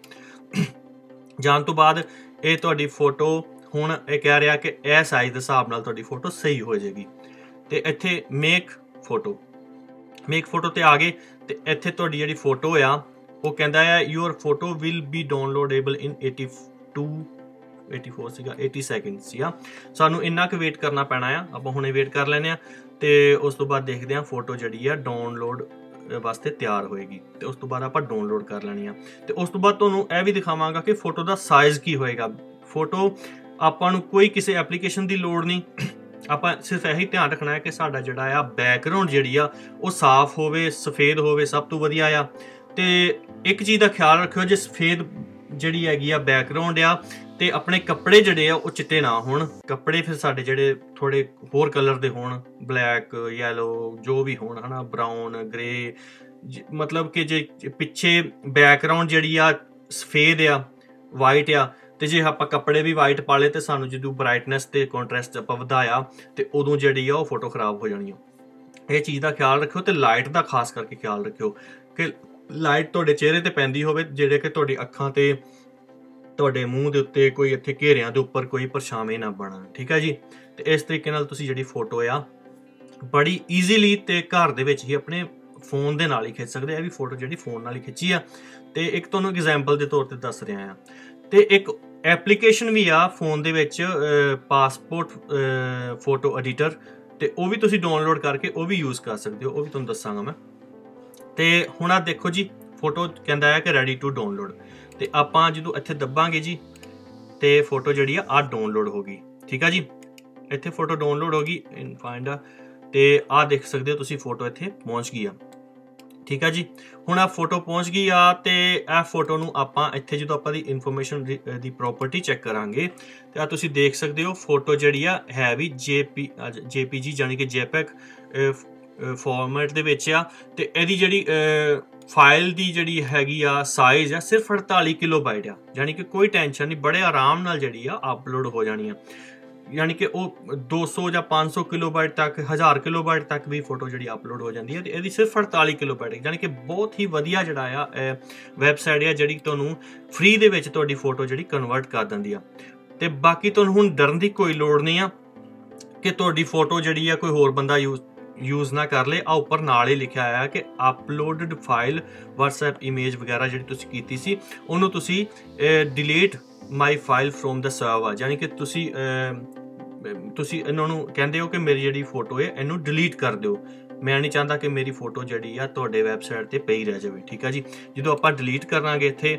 ਜਾਣ ਤੋਂ ਬਾਅਦ ਇਹ ਤੁਹਾਡੀ ਫੋਟੋ ਹੁਣ ਇਹ ਕਹਿ ਰਿਹਾ ਕਿ ਇਹ ਸਾਈਜ਼ ਦੇ ਹਿਸਾਬ ਨਾਲ ਤੁਹਾਡੀ ਫੋਟੋ ਸਹੀ ਹੋ ਜਾਏਗੀ। ਤੇ ਇੱਥੇ ਮੇਕ ਫੋਟੋ ਮੇਕ ਫੋਟੋ ਤੇ ਆ ਗਏ ਤੇ ਇੱਥੇ ਤੁਹਾਡੀ ਜਿਹੜੀ ਫੋਟੋ ਆ, ਉਹ ਕਹਿੰਦਾ ਆ your photo will be downloadable in 82 84 ਸੀਗਾ 80 ਸੈਕਿੰਡਸ ਸੀਗਾ। ਸਾਨੂੰ ਇੰਨਾ ਕੁ ਵੇਟ ਕਰਨਾ ਪੈਣਾ ਆ, ਆਪਾਂ ਹੁਣੇ ਵੇਟ ਕਰ ਲੈਨੇ ਆ। ਤੇ ਉਸ ਤੋਂ ਬਾਅਦ ਦੇਖਦੇ ਹਾਂ ਫੋਟੋ ਜਿਹੜੀ ਆ ਡਾਊਨਲੋਡ ਵਾਸਤੇ ਤਿਆਰ ਹੋਏਗੀ। ਤੇ ਉਸ ਤੋਂ ਬਾਅਦ ਆਪਾਂ ਡਾਊਨਲੋਡ ਕਰ ਲੈਣੀ ਆ। ਤੇ ਉਸ ਤੋਂ ਬਾਅਦ ਤੁਹਾਨੂੰ ਇਹ ਵੀ ਦਿਖਾਵਾਂਗਾ ਕਿ ਫੋਟੋ ਦਾ ਸਾਈਜ਼ ਕੀ ਹੋਏਗਾ। ਫੋਟੋ ਆਪਾਂ ਨੂੰ ਕੋਈ ਕਿਸੇ ਐਪਲੀਕੇਸ਼ਨ ਦੀ ਲੋੜ ਨਹੀਂ। ਆਪਾਂ ਸਿਰਫ ਇਹੀ ਧਿਆਨ ਰੱਖਣਾ ਹੈ ਕਿ ਸਾਡਾ ਜਿਹੜਾ ਆ ਬੈਕਗ੍ਰਾਉਂਡ ਜਿਹੜੀ ਆ, ਉਹ ਸਾਫ਼ ਹੋਵੇ, ਸਫੇਦ ਹੋਵੇ, ਸਭ ਤੋਂ ਵਧੀਆ ਆ। ਤੇ ਇੱਕ ਚੀਜ਼ ਦਾ ਖਿਆਲ ਰੱਖਿਓ, ਜੇ ਸਫੇਦ ਜਿਹੜੀ ਹੈਗੀ ਆ ਬੈਕਗ੍ਰਾਉਂਡ ਆ ਤੇ ਆਪਣੇ ਕੱਪੜੇ ਜਿਹੜੇ ਆ, ਉਹ ਚਿੱਟੇ ਨਾ ਹੋਣ। ਕੱਪੜੇ ਫਿਰ ਸਾਡੇ ਜਿਹੜੇ ਥੋੜੇ ਹੋਰ ਕਲਰ ਦੇ ਹੋਣ ਬਲੈਕ ਯੈਲੋ ਜੋ ਵੀ ਹੋਣ, ਹਨਾ ਬ੍ਰਾਊਨ ਗ੍ਰੇ ਮਤਲਬ ਕਿ ਜੇ ਪਿੱਛੇ ਬੈਕਗ੍ਰਾਉਂਡ ਜਿਹੜੀ ਆ, ਸਫੇਦ ਆ ਵਾਈਟ ਆ, ਤੇ ਜੇ ਆਪਾਂ ਕੱਪੜੇ ਵੀ ਵਾਈਟ ਪਾ ਲਏ, ਤੇ ਸਾਨੂੰ ਜਦੋਂ ਬ੍ਰਾਈਟਨੈਸ ਤੇ ਕੰਟਰਾਸਟ ਆਪਾਂ ਵਧਾਇਆ, ਤੇ ਉਦੋਂ ਜਿਹੜੀ ਆ, ਉਹ ਫੋਟੋ ਖਰਾਬ ਹੋ ਜਾਣੀ ਆ। ਇਹ ਚੀਜ਼ ਦਾ ਖਿਆਲ ਰੱਖਿਓ ਤੇ ਲਾਈਟ ਦਾ ਖਾਸ ਕਰਕੇ ਖਿਆਲ ਰੱਖਿਓ ਕਿ ਲਾਈਟ ਤੁਹਾਡੇ ਚਿਹਰੇ ਤੇ ਪੈਂਦੀ ਹੋਵੇ, ਜਿਹੜੇ ਕਿ ਤੁਹਾਡੀ ਅੱਖਾਂ ਤੇ ਤੁਹਾਡੇ ਮੂੰਹ ਦੇ ਉੱਤੇ ਕੋਈ ਇੱਥੇ ਘੇਰਿਆਂ ਦੇ ਉੱਪਰ ਕੋਈ ਪਰਛਾਵੇਂ ਨਾ ਬਣਨ ਠੀਕ ਹੈ ਜੀ? ਤੇ ਇਸ ਤਰੀਕੇ ਨਾਲ ਤੁਸੀਂ ਜਿਹੜੀ ਫੋਟੋ ਆ, ਬੜੀ ਈਜ਼ੀਲੀ ਤੇ ਘਰ ਦੇ ਵਿੱਚ ਹੀ ਆਪਣੇ ਫੋਨ ਦੇ ਨਾਲ ਹੀ ਖਿੱਚ ਸਕਦੇ ਆ। ਇਹ ਵੀ ਫੋਟੋ ਜਿਹੜੀ ਫੋਨ ਨਾਲ ਹੀ ਖਿੱਚੀ ਆ। ਤੇ ਇੱਕ ਤੁਹਾਨੂੰ ਐਗਜ਼ਾਮਪਲ ਦੇ ਤੌਰ ਤੇ ਦੱਸ ਰਿਹਾ ਆ। ਤੇ ਇੱਕ ਐਪਲੀਕੇਸ਼ਨ ਵੀ ਆ ਫੋਨ ਦੇ ਵਿੱਚ ਪਾਸਪੋਰਟ ਫੋਟੋ ਐਡੀਟਰ ਤੇ ਉਹ ਵੀ ਤੁਸੀਂ ਡਾਊਨਲੋਡ ਕਰਕੇ ਉਹ ਵੀ ਯੂਜ਼ ਕਰ ਸਕਦੇ ਹੋ। ਉਹ ਵੀ ਤੁਹਾਨੂੰ ਦੱਸਾਂਗਾ ਮੈਂ। ਤੇ ਹੁਣ ਆ ਦੇਖੋ ਜੀ ਫੋਟੋ ਕਹਿੰਦਾ ਹੈ ਕਿ ਰੈਡੀ ਟੂ ਡਾਊਨਲੋਡ ਤੇ ਆਪਾਂ ਜਦੋਂ ਇੱਥੇ ਦੱਬਾਂਗੇ ਜੀ, ਤੇ ਫੋਟੋ ਜਿਹੜੀ ਆ ਆ ਡਾਊਨਲੋਡ ਹੋ ਗਈ। ਠੀਕ ਆ ਜੀ? ਇੱਥੇ ਫੋਟੋ ਡਾਊਨਲੋਡ ਹੋ ਗਈ ਇਨ ਫਾਈਂਡ ਤੇ ਆ ਦੇਖ ਸਕਦੇ ਹੋ ਤੁਸੀਂ ਫੋਟੋ ਇੱਥੇ ਪਹੁੰਚ ਗਈ ਆ। ਠੀਕ ਆ ਜੀ? ਹੁਣ ਆ ਫੋਟੋ ਪਹੁੰਚ ਗਈ ਆ, ਤੇ ਇਹ ਫੋਟੋ ਨੂੰ ਆਪਾਂ ਇੱਥੇ ਜਦੋਂ ਆਪਾਂ ਦੀ ਇਨਫੋਰਮੇਸ਼ਨ ਦੀ ਪ੍ਰਾਪਰਟੀ ਚੈੱਕ ਕਰਾਂਗੇ, ਤੇ ਆ ਤੁਸੀਂ ਦੇਖ ਸਕਦੇ ਹੋ ਫੋਟੋ ਜਿਹੜੀ ਆ, ਹੈ ਵੀ ਜੇਪੀ ਜੇਪੀਜੀ ਜਾਨੀ ਕਿ ਜੇਪੈਕ ਫਾਰਮੈਟ ਦੇ ਵਿੱਚ ਆ, ਤੇ ਇਹਦੀ ਜਿਹੜੀ ਫਾਈਲ ਦੀ ਜਿਹੜੀ ਹੈਗੀ ਆ ਸਾਈਜ਼ ਆ ਸਿਰਫ 48 ਕਿਲੋਬਾਈਟ ਆ। ਯਾਨੀ ਕਿ ਕੋਈ ਟੈਨਸ਼ਨ ਨਹੀਂ, ਬੜੇ ਆਰਾਮ ਨਾਲ ਜਿਹੜੀ ਆ ਅਪਲੋਡ ਹੋ ਜਾਣੀ ਆ। ਯਾਨੀ ਕਿ ਉਹ 200 ਜਾਂ 500 ਕਿਲੋਬਾਈਟ ਤੱਕ 1000 ਕਿਲੋਬਾਈਟ ਤੱਕ ਵੀ ਫੋਟੋ ਜਿਹੜੀ ਅਪਲੋਡ ਹੋ ਜਾਂਦੀ ਹੈ ਇਹਦੀ ਸਿਰਫ 48 ਕਿਲੋਬਾਈਟ ਯਾਨੀ ਕਿ ਬਹੁਤ ਹੀ ਵਧੀਆ ਜਿਹੜਾ ਆ ਵੈਬਸਾਈਟ ਆ ਜਿਹੜੀ ਤੁਹਾਨੂੰ ਫ੍ਰੀ ਦੇ ਵਿੱਚ ਤੁਹਾਡੀ ਫੋਟੋ ਜਿਹੜੀ ਕਨਵਰਟ ਕਰ ਦਿੰਦੀ ਆ। ਤੇ ਬਾਕੀ ਤੁਹਾਨੂੰ ਹੁਣ ਡਰਨ ਦੀ ਕੋਈ ਲੋੜ ਨਹੀਂ ਆ ਕਿ ਤੁਹਾਡੀ ਫੋਟੋ ਜਿਹੜੀ ਆ ਕੋਈ ਹੋਰ ਬੰਦਾ ਯੂਜ਼ ਯੂਜ਼ ਨਾ ਕਰ ਲੇ ਆ ਉੱਪਰ ਨਾਲ ਹੀ ਲਿਖਿਆ ਆਇਆ ਕਿ ਅਪਲੋਡਡ ਫਾਈਲ WhatsApp ਇਮੇਜ ਵਗੈਰਾ ਜਿਹੜੀ ਤੁਸੀਂ ਕੀਤੀ ਸੀ, ਉਹਨੂੰ ਤੁਸੀਂ delete my file from the server ਯਾਨੀ ਕਿ ਤੁਸੀਂ ਤੁਸੀਂ ਇਹਨਾਂ ਨੂੰ ਕਹਿੰਦੇ ਹੋ ਕਿ ਮੇਰੀ ਜਿਹੜੀ ਫੋਟੋ ਹੈ, ਇਹਨੂੰ ਡਿਲੀਟ ਕਰ ਦਿਓ। ਮੈਂ ਨਹੀਂ ਚਾਹੁੰਦਾ ਕਿ ਮੇਰੀ ਫੋਟੋ ਜਿਹੜੀ ਆ ਤੁਹਾਡੇ ਵੈਬਸਾਈਟ ਤੇ ਪਈ ਰਹਿ ਜਾਵੇ, ਠੀਕ ਆ ਜੀ? ਜਦੋਂ ਆਪਾਂ ਡਿਲੀਟ ਕਰਾਂਗੇ ਇੱਥੇ,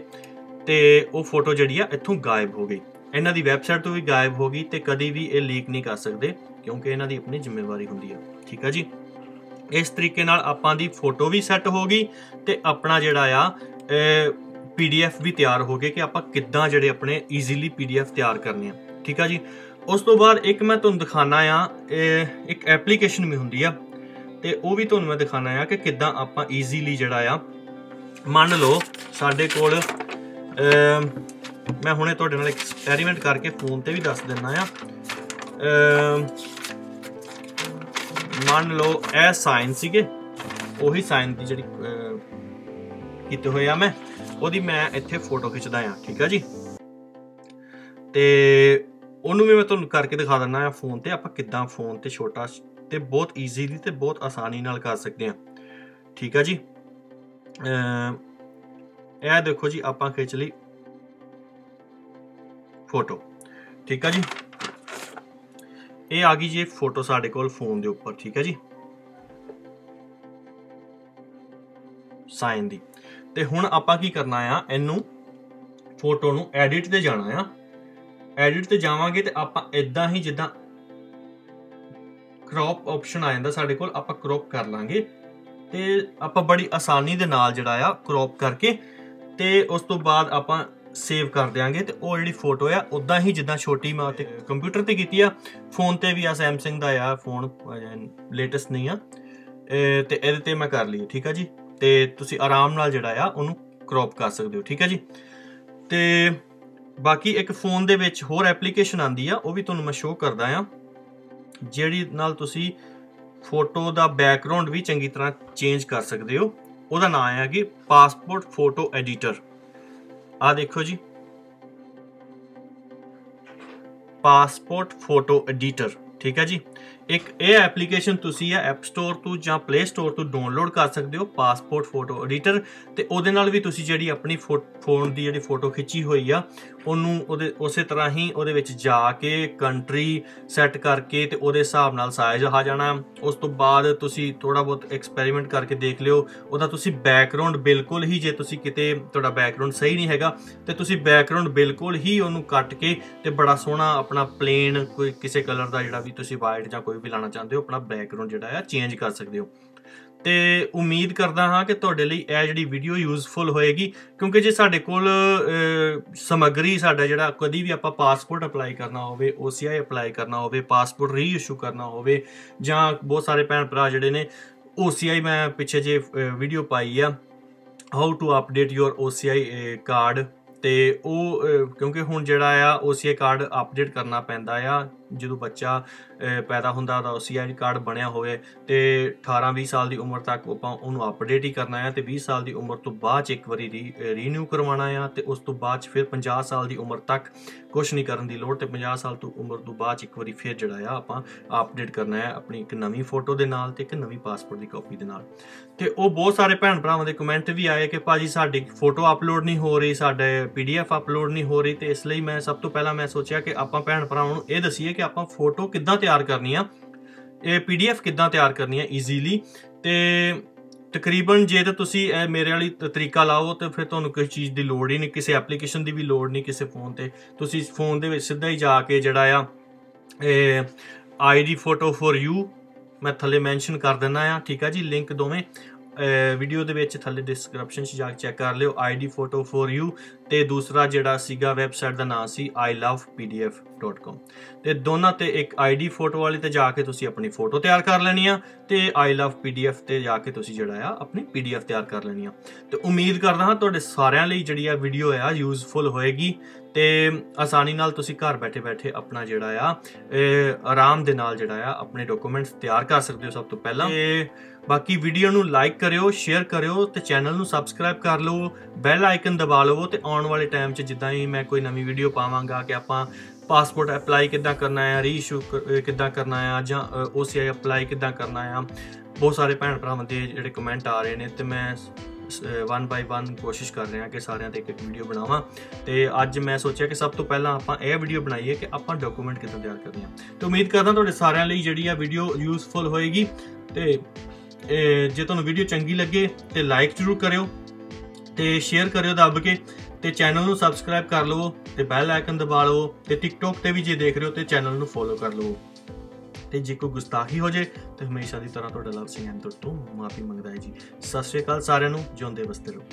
ਤੇ ਉਹ ਫੋਟੋ ਜਿਹੜੀ ਆ ਇੱਥੋਂ ਗਾਇਬ ਹੋ ਗਈ। ਇਹਨਾਂ ਦੀ ਵੈਬਸਾਈਟ ਤੋਂ ਵੀ ਗਾਇਬ ਹੋ ਗਈ ਤੇ ਕਦੀ ਵੀ ਇਹ ਲੀਕ ਨਹੀਂ ਕਰ ਸਕਦੇ, ਕਿਉਂਕਿ ਇਹਨਾਂ ਦੀ ਆਪਣੀ ਜ਼ਿੰਮੇਵਾਰੀ ਹੁੰਦੀ ਆ ਠੀਕ ਆ ਜੀ? ਇਸ ਤਰੀਕੇ ਨਾਲ ਆਪਾਂ ਦੀ ਫੋਟੋ ਵੀ ਸੈੱਟ ਹੋ ਗਈ ਤੇ ਆਪਣਾ ਜਿਹੜਾ ਆ ਪੀਡੀਐਫ ਵੀ ਤਿਆਰ ਹੋ ਗਏ ਕਿ ਆਪਾਂ ਕਿੱਦਾਂ ਜਿਹੜੇ ਆਪਣੇ ਈਜ਼ੀਲੀ ਪੀਡੀਐਫ ਤਿਆਰ ਕਰਨੇ ਆ। ਠੀਕ ਆ ਜੀ? ਉਸ ਤੋਂ ਬਾਅਦ ਇੱਕ ਮੈਂ ਤੁਹਾਨੂੰ ਦਿਖਾਣਾ ਆ ਇੱਕ ਐਪਲੀਕੇਸ਼ਨ ਵੀ ਹੁੰਦੀ ਆ ਤੇ ਉਹ ਵੀ ਤੁਹਾਨੂੰ ਮੈਂ ਦਿਖਾਣਾ ਆ ਕਿ ਕਿੱਦਾਂ ਆਪਾਂ ਈਜ਼ੀਲੀ ਜਿਹੜਾ ਆ, ਮੰਨ ਲਓ ਸਾਡੇ ਕੋਲ ਮੈਂ ਹੁਣੇ ਤੁਹਾਡੇ ਨਾਲ ਐਕਸਪੈਰੀਮੈਂਟ ਕਰਕੇ ਫੋਨ ਤੇ ਵੀ ਦੱਸ ਦਿੰਦਾ ਆ ਮੰਨ ਲਓ ਇਹ ਸਾਈਨ ਸੀਗੇ, ਉਹੀ ਸਾਈਨ ਦੀ ਜਿਹੜੀ ਕੀਤੇ ਹੋਏ ਆ ਮੈਂ, ਉਹਦੀ ਮੈਂ ਇੱਥੇ ਫੋਟੋ ਖਿੱਚਦਾ ਆ ਠੀਕ ਆ ਜੀ? ਤੇ ਉਹਨੂੰ ਵੀ ਮੈਂ ਤੁਹਾਨੂੰ ਕਰਕੇ ਦਿਖਾ ਦਿੰਦਾ ਆ ਫੋਨ ਤੇ, ਆਪਾਂ ਕਿੱਦਾਂ ਫੋਨ ਤੇ ਛੋਟਾ ਤੇ ਬਹੁਤ ਈਜ਼ੀਲੀ ਤੇ ਬਹੁਤ ਆਸਾਨੀ ਨਾਲ ਕਰ ਸਕਦੇ ਆ ਠੀਕ ਆ ਜੀ? ਇਹ ਦੇਖੋ ਜੀ, ਆਪਾਂ ਖਿੱਚ ਲਈ ਫੋਟੋ। ਠੀਕ ਆ ਜੀ? ਇਹ ਆ ਗਈ ਜੀ ਫੋਟੋ ਸਾਡੇ ਕੋਲ ਫੋਨ ਦੇ ਉੱਪਰ, ਠੀਕ ਹੈ ਜੀ? ਸਾਈਨ ਦੀ। ਤੇ ਹੁਣ ਆਪਾਂ ਕੀ ਕਰਨਾ ਆ, ਇਹਨੂੰ ਫੋਟੋ ਨੂੰ ਐਡਿਟ ਤੇ ਜਾਣਾ ਆ। ਐਡਿਟ ਤੇ ਜਾਵਾਂਗੇ ਤੇ ਆਪਾਂ ਇਦਾਂ ਹੀ ਜਿੱਦਾਂ ਕ੍ਰੌਪ ਆਪਸ਼ਨ ਆ ਜਾਂਦਾ ਸਾਡੇ ਕੋਲ, ਆਪਾਂ ਕ੍ਰੌਪ ਕਰ ਲਾਂਗੇ। ਤੇ ਆਪਾਂ ਬੜੀ ਆਸਾਨੀ ਦੇ ਨਾਲ ਜਿਹੜਾ ਆ ਕ੍ਰੌਪ ਕਰਕੇ ਤੇ ਉਸ ਤੋਂ ਬਾਅਦ ਆਪਾਂ ਸੇਵ ਕਰ ਦਿਆਂਗੇ ਤੇ ਉਹ ਜਿਹੜੀ ਫੋਟੋ ਆ ਉਦਾਂ ਹੀ ਜਿੱਦਾਂ ਛੋਟੀ ਮੈਂ ਤੇ ਕੰਪਿਊਟਰ ਤੇ ਕੀਤੀ ਆ ਫੋਨ ਤੇ ਵੀ ਆ ਸੈਮਸੰਗ ਦਾ ਆ ਫੋਨ ਲੇਟੈਸਟ ਨਹੀਂ ਆ। ਤੇ ਇਹਦੇ ਤੇ ਮੈਂ ਕਰ ਲਈ ਠੀਕ ਆ ਜੀ? ਤੇ ਤੁਸੀਂ ਆਰਾਮ ਨਾਲ ਜਿਹੜਾ ਆ, ਉਹਨੂੰ ਕ੍ਰੌਪ ਕਰ ਸਕਦੇ ਹੋ, ਠੀਕ ਆ ਜੀ? ਤੇ ਬਾਕੀ ਇੱਕ ਫੋਨ ਦੇ ਵਿੱਚ ਹੋਰ ਐਪਲੀਕੇਸ਼ਨ ਆਂਦੀ ਆ, ਉਹ ਵੀ ਤੁਹਾਨੂੰ ਮੈਂ ਸ਼ੋਅ ਕਰਦਾ ਆ। ਜਿਹੜੀ ਨਾਲ ਤੁਸੀਂ ਫੋਟੋ ਦਾ ਬੈਕਗ੍ਰਾਉਂਡ ਵੀ ਚੰਗੀ ਤਰ੍ਹਾਂ ਚੇਂਜ ਕਰ ਸਕਦੇ ਹੋ। ਉਹਦਾ ਨਾਮ ਹੈ ਕਿ ਪਾਸਪੋਰਟ ਫੋਟੋ ਐਡੀਟਰ ਆ ਦੇਖੋ ਜੀ। ਪਾਸਪੋਰਟ ਫੋਟੋ ਐਡੀਟਰ ਠੀਕ ਹੈ ਜੀ? ਇੱਕ ਇਹ ਐਪਲੀਕੇਸ਼ਨ ਤੁਸੀਂ ਆ ਐਪ ਸਟੋਰ ਤੋਂ ਜਾਂ ਪਲੇ ਸਟੋਰ ਤੋਂ ਡਾਊਨਲੋਡ ਕਰ ਸਕਦੇ ਹੋ ਪਾਸਪੋਰਟ ਫੋਟੋ ਐਡੀਟਰ ਤੇ ਉਹਦੇ ਨਾਲ ਵੀ ਤੁਸੀਂ ਜਿਹੜੀ ਆਪਣੀ ਫੋਨ ਦੀ ਜਿਹੜੀ ਫੋਟੋ ਖਿੱਚੀ ਹੋਈ ਆ, ਉਹਨੂੰ ਉਹਦੇ, ਉਸੇ ਤਰ੍ਹਾਂ ਹੀ ਉਹਦੇ ਵਿੱਚ ਜਾ ਕੇ ਕੰਟਰੀ ਸੈੱਟ ਕਰਕੇ ਤੇ ਉਹਦੇ ਹਿਸਾਬ ਨਾਲ ਸਾਈਜ਼ ਆ ਜਾਣਾ। ਉਸ ਤੋਂ ਬਾਅਦ ਤੁਸੀਂ ਥੋੜਾ ਬਹੁਤ ਐਕਸਪੈਰੀਮੈਂਟ ਕਰਕੇ ਦੇਖ ਲਿਓ, ਉਹਦਾ ਤੁਸੀਂ ਬੈਕਗ੍ਰਾਉਂਡ ਬਿਲਕੁਲ ਹੀ ਜੇ ਤੁਸੀਂ ਕਿਤੇ ਤੁਹਾਡਾ ਬੈਕਗ੍ਰਾਉਂਡ ਸਹੀ ਨਹੀਂ ਹੈਗਾ, ਤੇ ਤੁਸੀਂ ਬੈਕਗ੍ਰਾਉਂਡ ਬਿਲਕੁਲ ਹੀ ਉਹਨੂੰ ਕੱਟ ਕੇ ਤੇ ਬੜਾ ਸੋਹਣਾ ਆਪਣਾ ਪਲੇਨ ਕੋਈ ਕਿਸੇ ਕਲਰ ਦਾ ਜਿਹੜਾ ਵੀ ਤੁਸੀਂ ਵਾਈਟ ਜਾਂ ਕੋਈ ਵੀ ਲਾਣਾ ਚਾਹੁੰਦੇ ਹੋ, ਆਪਣਾ ਬੈਕਗ੍ਰਾਉਂਡ ਜਿਹੜਾ ਆ ਚੇਂਜ ਕਰ ਸਕਦੇ ਹੋ। ਤੇ ਉਮੀਦ ਕਰਦਾ ਹਾਂ ਕਿ ਤੁਹਾਡੇ ਲਈ ਇਹ ਜਿਹੜੀ ਵੀਡੀਓ ਯੂਜ਼ਫੁਲ ਹੋਏਗੀ, ਕਿਉਂਕਿ ਜੇ ਸਾਡੇ ਕੋਲ ਸਮੱਗਰੀ ਸਾਡਾ ਜਿਹੜਾ ਕਦੀ ਵੀ ਆਪਾਂ ਪਾਸਪੋਰਟ ਅਪਲਾਈ ਕਰਨਾ ਹੋਵੇ OCI ਅਪਲਾਈ ਕਰਨਾ ਹੋਵੇ ਪਾਸਪੋਰਟ ਰੀਇਸ਼ੂ ਕਰਨਾ ਹੋਵੇ, ਜਾਂ ਬਹੁਤ ਸਾਰੇ ਭੈਣ ਭਰਾ ਜਿਹੜੇ ਨੇ OCI ਮੈਂ ਪਿੱਛੇ ਜੇ ਵੀਡੀਓ ਪਾਈ ਆ how to update your OCI card ਤੇ ਉਹ ਕਿਉਂਕਿ ਹੁਣ ਜਿਹੜਾ ਆ OCI ਕਾਰਡ ਅਪਡੇਟ ਕਰਨਾ ਪੈਂਦਾ ਆ ਜਦੋਂ ਬੱਚਾ ਪੈਦਾ ਹੁੰਦਾ ਤਾਂ OCI ਕਾਰਡ ਬਣਿਆ ਹੋਵੇ ਤੇ 18 20 ਸਾਲ ਦੀ ਉਮਰ ਤੱਕ ਆਪਾਂ ਉਹਨੂੰ ਅਪਡੇਟ ਹੀ ਕਰਨਾ ਹੈ ਤੇ 20 ਸਾਲ ਦੀ ਉਮਰ ਤੋਂ ਬਾਅਦ ਚ ਇੱਕ ਵਾਰੀ ਰੀਨਿਊ ਕਰਵਾਉਣਾ ਆ ਤੇ ਉਸ ਤੋਂ ਬਾਅਦ ਚ ਫਿਰ 50 ਸਾਲ ਦੀ ਉਮਰ ਤੱਕ ਕੁਝ ਨਹੀਂ ਕਰਨ ਦੀ ਲੋੜ ਤੇ 50 ਸਾਲ ਤੋਂ ਉਮਰ ਤੋਂ ਬਾਅਦ ਚ ਇੱਕ ਵਾਰੀ ਫਿਰ ਜਿਹੜਾ ਆ ਆਪਾਂ ਅਪਡੇਟ ਕਰਨਾ ਹੈ ਆਪਣੀ ਇੱਕ ਨਵੀਂ ਫੋਟੋ ਦੇ ਨਾਲ ਤੇ ਇੱਕ ਨਵੀਂ ਪਾਸਪੋਰਟ ਦੀ ਕਾਪੀ ਦੇ ਨਾਲ। ਤੇ ਉਹ ਬਹੁਤ ਸਾਰੇ ਭੈਣ ਭਰਾਵਾਂ ਦੇ ਕਮੈਂਟ ਵੀ ਆਏ ਕਿ ਭਾਜੀ ਸਾਡੀ ਫੋਟੋ ਅਪਲੋਡ ਨਹੀਂ ਹੋ ਰਹੀ, ਸਾਡੇ ਪੀਡੀਐਫ ਅਪਲੋਡ ਨਹੀਂ ਹੋ ਰਹੀ ਤੇ ਇਸ ਲਈ ਮੈਂ ਸਭ ਤੋਂ ਪਹਿਲਾਂ ਮੈਂ ਸੋਚਿਆ ਕਿ ਆਪਾਂ ਭੈਣ ਭਰਾਵਾਂ ਨੂੰ ਇਹ ਦਸੀਏ ਕਿ ਆਪਾਂ ਫੋਟੋ ਕਿੱਦਾਂ ਤਿਆਰ ਕਰਨੀ ਆ, ਇਹ ਪੀਡੀਐਫ ਕਿੱਦਾਂ ਤਿਆਰ ਕਰਨੀ ਆ ਈਜ਼ੀਲੀ ਤੇ ਤਕਰੀਬਨ ਜੇ ਤਾਂ ਤੁਸੀਂ ਇਹ ਮੇਰੇ ਵਾਲੀ ਤਰੀਕਾ ਲਾਓ ਤੇ ਫਿਰ ਤੁਹਾਨੂੰ ਕਿਸੇ ਚੀਜ਼ ਦੀ ਲੋੜ ਹੀ ਨਹੀਂ, ਕਿਸੇ ਐਪਲੀਕੇਸ਼ਨ ਦੀ ਵੀ ਲੋੜ ਨਹੀਂ ਕਿਸੇ ਫੋਨ ਤੇ। ਤੁਸੀਂ ਫੋਨ ਦੇ ਵਿੱਚ ਸਿੱਧਾ ਹੀ ਜਾ ਕੇ ਜਿਹੜਾ ਆ, ਇਹ ਆਈਡੀ ਫੋਟੋ ਫॉर ਯੂ ਮੈਂ ਥੱਲੇ ਮੈਂਸ਼ਨ ਕਰ ਦਿੰਦਾ ਆ, ਠੀਕ ਆ ਜੀ ਲਿੰਕ ਦੋਵੇਂ। ਵੀਡੀਓ ਦੇ ਵਿੱਚ ਥੱਲੇ ਡਿਸਕ੍ਰਿਪਸ਼ਨ 'ਚ ਜਾ ਕੇ ਚੈੱਕ ਕਰ ਲਿਓ। ਆਈਡੀ ਫੋਟੋ ਫॉर ਯੂ ਤੇ ਦੂਸਰਾ ਜਿਹੜਾ ਸੀਗਾ ਵੈਬਸਾਈਟ ਦਾ ਨਾਮ ਸੀ ilovepdf.com ਤੇ ਦੋਨਾਂ ਤੇ ਇੱਕ ਆਈਡੀ ਫੋਟੋ ਵਾਲੀ ਤੇ ਜਾ ਕੇ ਤੁਸੀਂ ਆਪਣੀ ਫੋਟੋ ਤਿਆਰ ਕਰ ਲੈਣੀ ਆ ਤੇ ilovepdf ਤੇ ਜਾ ਕੇ ਤੁਸੀਂ ਜਿਹੜਾ ਆ ਆਪਣੀ ਪੀਡੀਐਫ ਤਿਆਰ ਕਰ ਲੈਣੀ ਆ। ਤੇ ਉਮੀਦ ਕਰਦਾ ਹਾਂ ਤੁਹਾਡੇ ਸਾਰਿਆਂ ਲਈ ਜਿਹੜੀ ਆ ਵੀਡੀਓ ਆ ਯੂਜ਼ਫੁਲ ਹੋਏਗੀ ਤੇ ਆਸਾਨੀ ਨਾਲ ਤੁਸੀਂ ਘਰ ਬੈਠੇ ਬੈਠੇ ਆਪਣਾ ਜਿਹੜਾ ਆ ਆਰਾਮ ਦੇ ਨਾਲ ਜਿਹੜਾ ਆ ਆਪਣੇ ਡਾਕੂਮੈਂਟਸ ਤਿਆਰ ਕਰ ਸਕਦੇ ਹੋ ਸਭ ਤੋਂ ਪਹਿਲਾਂ। ਤੇ ਬਾਕੀ ਵੀਡੀਓ ਨੂੰ ਲਾਈਕ ਕਰਿਓ, ਸ਼ੇਅਰ ਕਰਿਓ ਤੇ ਚੈਨਲ ਨੂੰ ਸਬਸਕ੍ਰਾਈਬ ਕਰ ਲਓ, ਬੈਲ ਆਈਕਨ ਦਬਾ ਲਵੋ ਤੇ ਆਉਣ ਵਾਲੇ ਟਾਈਮ 'ਚ ਜਿੱਦਾਂ ਹੀ ਮੈਂ ਕੋਈ ਨਵੀਂ ਵੀਡੀਓ ਪਾਵਾਂਗਾ ਕਿ ਆਪਾਂ ਪਾਸਪੋਰਟ ਅਪਲਾਈ ਕਿੱਦਾਂ ਕਰਨਾ ਹੈ ਰੀਇਸ਼ੂ ਕਿੱਦਾਂ ਕਰਨਾ ਹੈ ਜਾਂ OCI ਅਪਲਾਈ ਕਿੱਦਾਂ ਕਰਨਾ ਹੈ ਬਹੁਤ ਸਾਰੇ ਭੈਣ ਭਰਾਵਾਂ ਦੇ ਜਿਹੜੇ ਕਮੈਂਟ ਆ ਰਹੇ ਨੇ ਤੇ ਮੈਂ ਵਨ ਬਾਈ ਵਨ ਕੋਸ਼ਿਸ਼ ਕਰ ਰਿਹਾ ਕਿ ਸਾਰਿਆਂ ਤੇ ਇੱਕ ਇੱਕ ਵੀਡੀਓ ਬਣਾਵਾਂ ਤੇ ਅੱਜ ਮੈਂ ਸੋਚਿਆ ਕਿ ਸਭ ਤੋਂ ਪਹਿਲਾਂ ਆਪਾਂ ਇਹ ਵੀਡੀਓ ਬਣਾਈਏ ਕਿ ਆਪਾਂ ਡਾਕੂਮੈਂਟ ਕਿੱਦਾਂ ਤਿਆਰ ਕਰਨੇ ਆ ਤੇ ਉਮੀਦ ਕਰਦਾ ਤੁਹਾਡੇ ਸਾਰਿਆਂ ਲਈ ਜਿਹੜੀ ਆ ਵੀਡੀਓ ਯੂਸਫੁਲ ਹੋਏਗੀ ਤੇ ਜੇ ਤੁਹਾਨੂੰ ਵੀਡੀਓ ਚੰਗੀ ਲੱਗੇ ਤੇ ਲਾਈਕ ਜ਼ਰੂਰ ਕਰਿਓ ਤੇ ਸ਼ੇਅਰ ਕਰਿਓ ਦੱਬ ਕੇ ਤੇ ਚੈਨਲ ਨੂੰ ਸਬਸਕ੍ਰਾਈਬ ਕਰ ਲਵੋ ਤੇ ਬੈਲ ਆਈਕਨ ਦਬਾ ਲਵੋ ਤੇ ਟਿਕਟੋਕ ਤੇ ਵੀ ਜੇ ਦੇਖ ਰਹੇ ਹੋ ਤੇ ਚੈਨਲ ਨੂੰ ਫੋਲੋ ਕਰ ਲਵੋ। ਤੇ ਜੇ ਕੋਈ ਗੁਸਤਾਖੀ ਹੋ ਜੇ ਤੇ ਹਮੇਸ਼ਾ ਦੀ ਤਰ੍ਹਾਂ ਤੁਹਾਡਾ ਲਵ ਸਿੰਘ ਐਂਟਰ ਤੋਂ ਮਾਫੀ ਮੰਗਦਾ ਹੈ ਜੀ। ਸਤਿ ਸ਼੍ਰੀ ਅਕਾਲ ਸਾਰਿਆਂ ਨੂੰ, ਜਿਉਂਦੇ ਵਸਤੇ ਰਹੋ।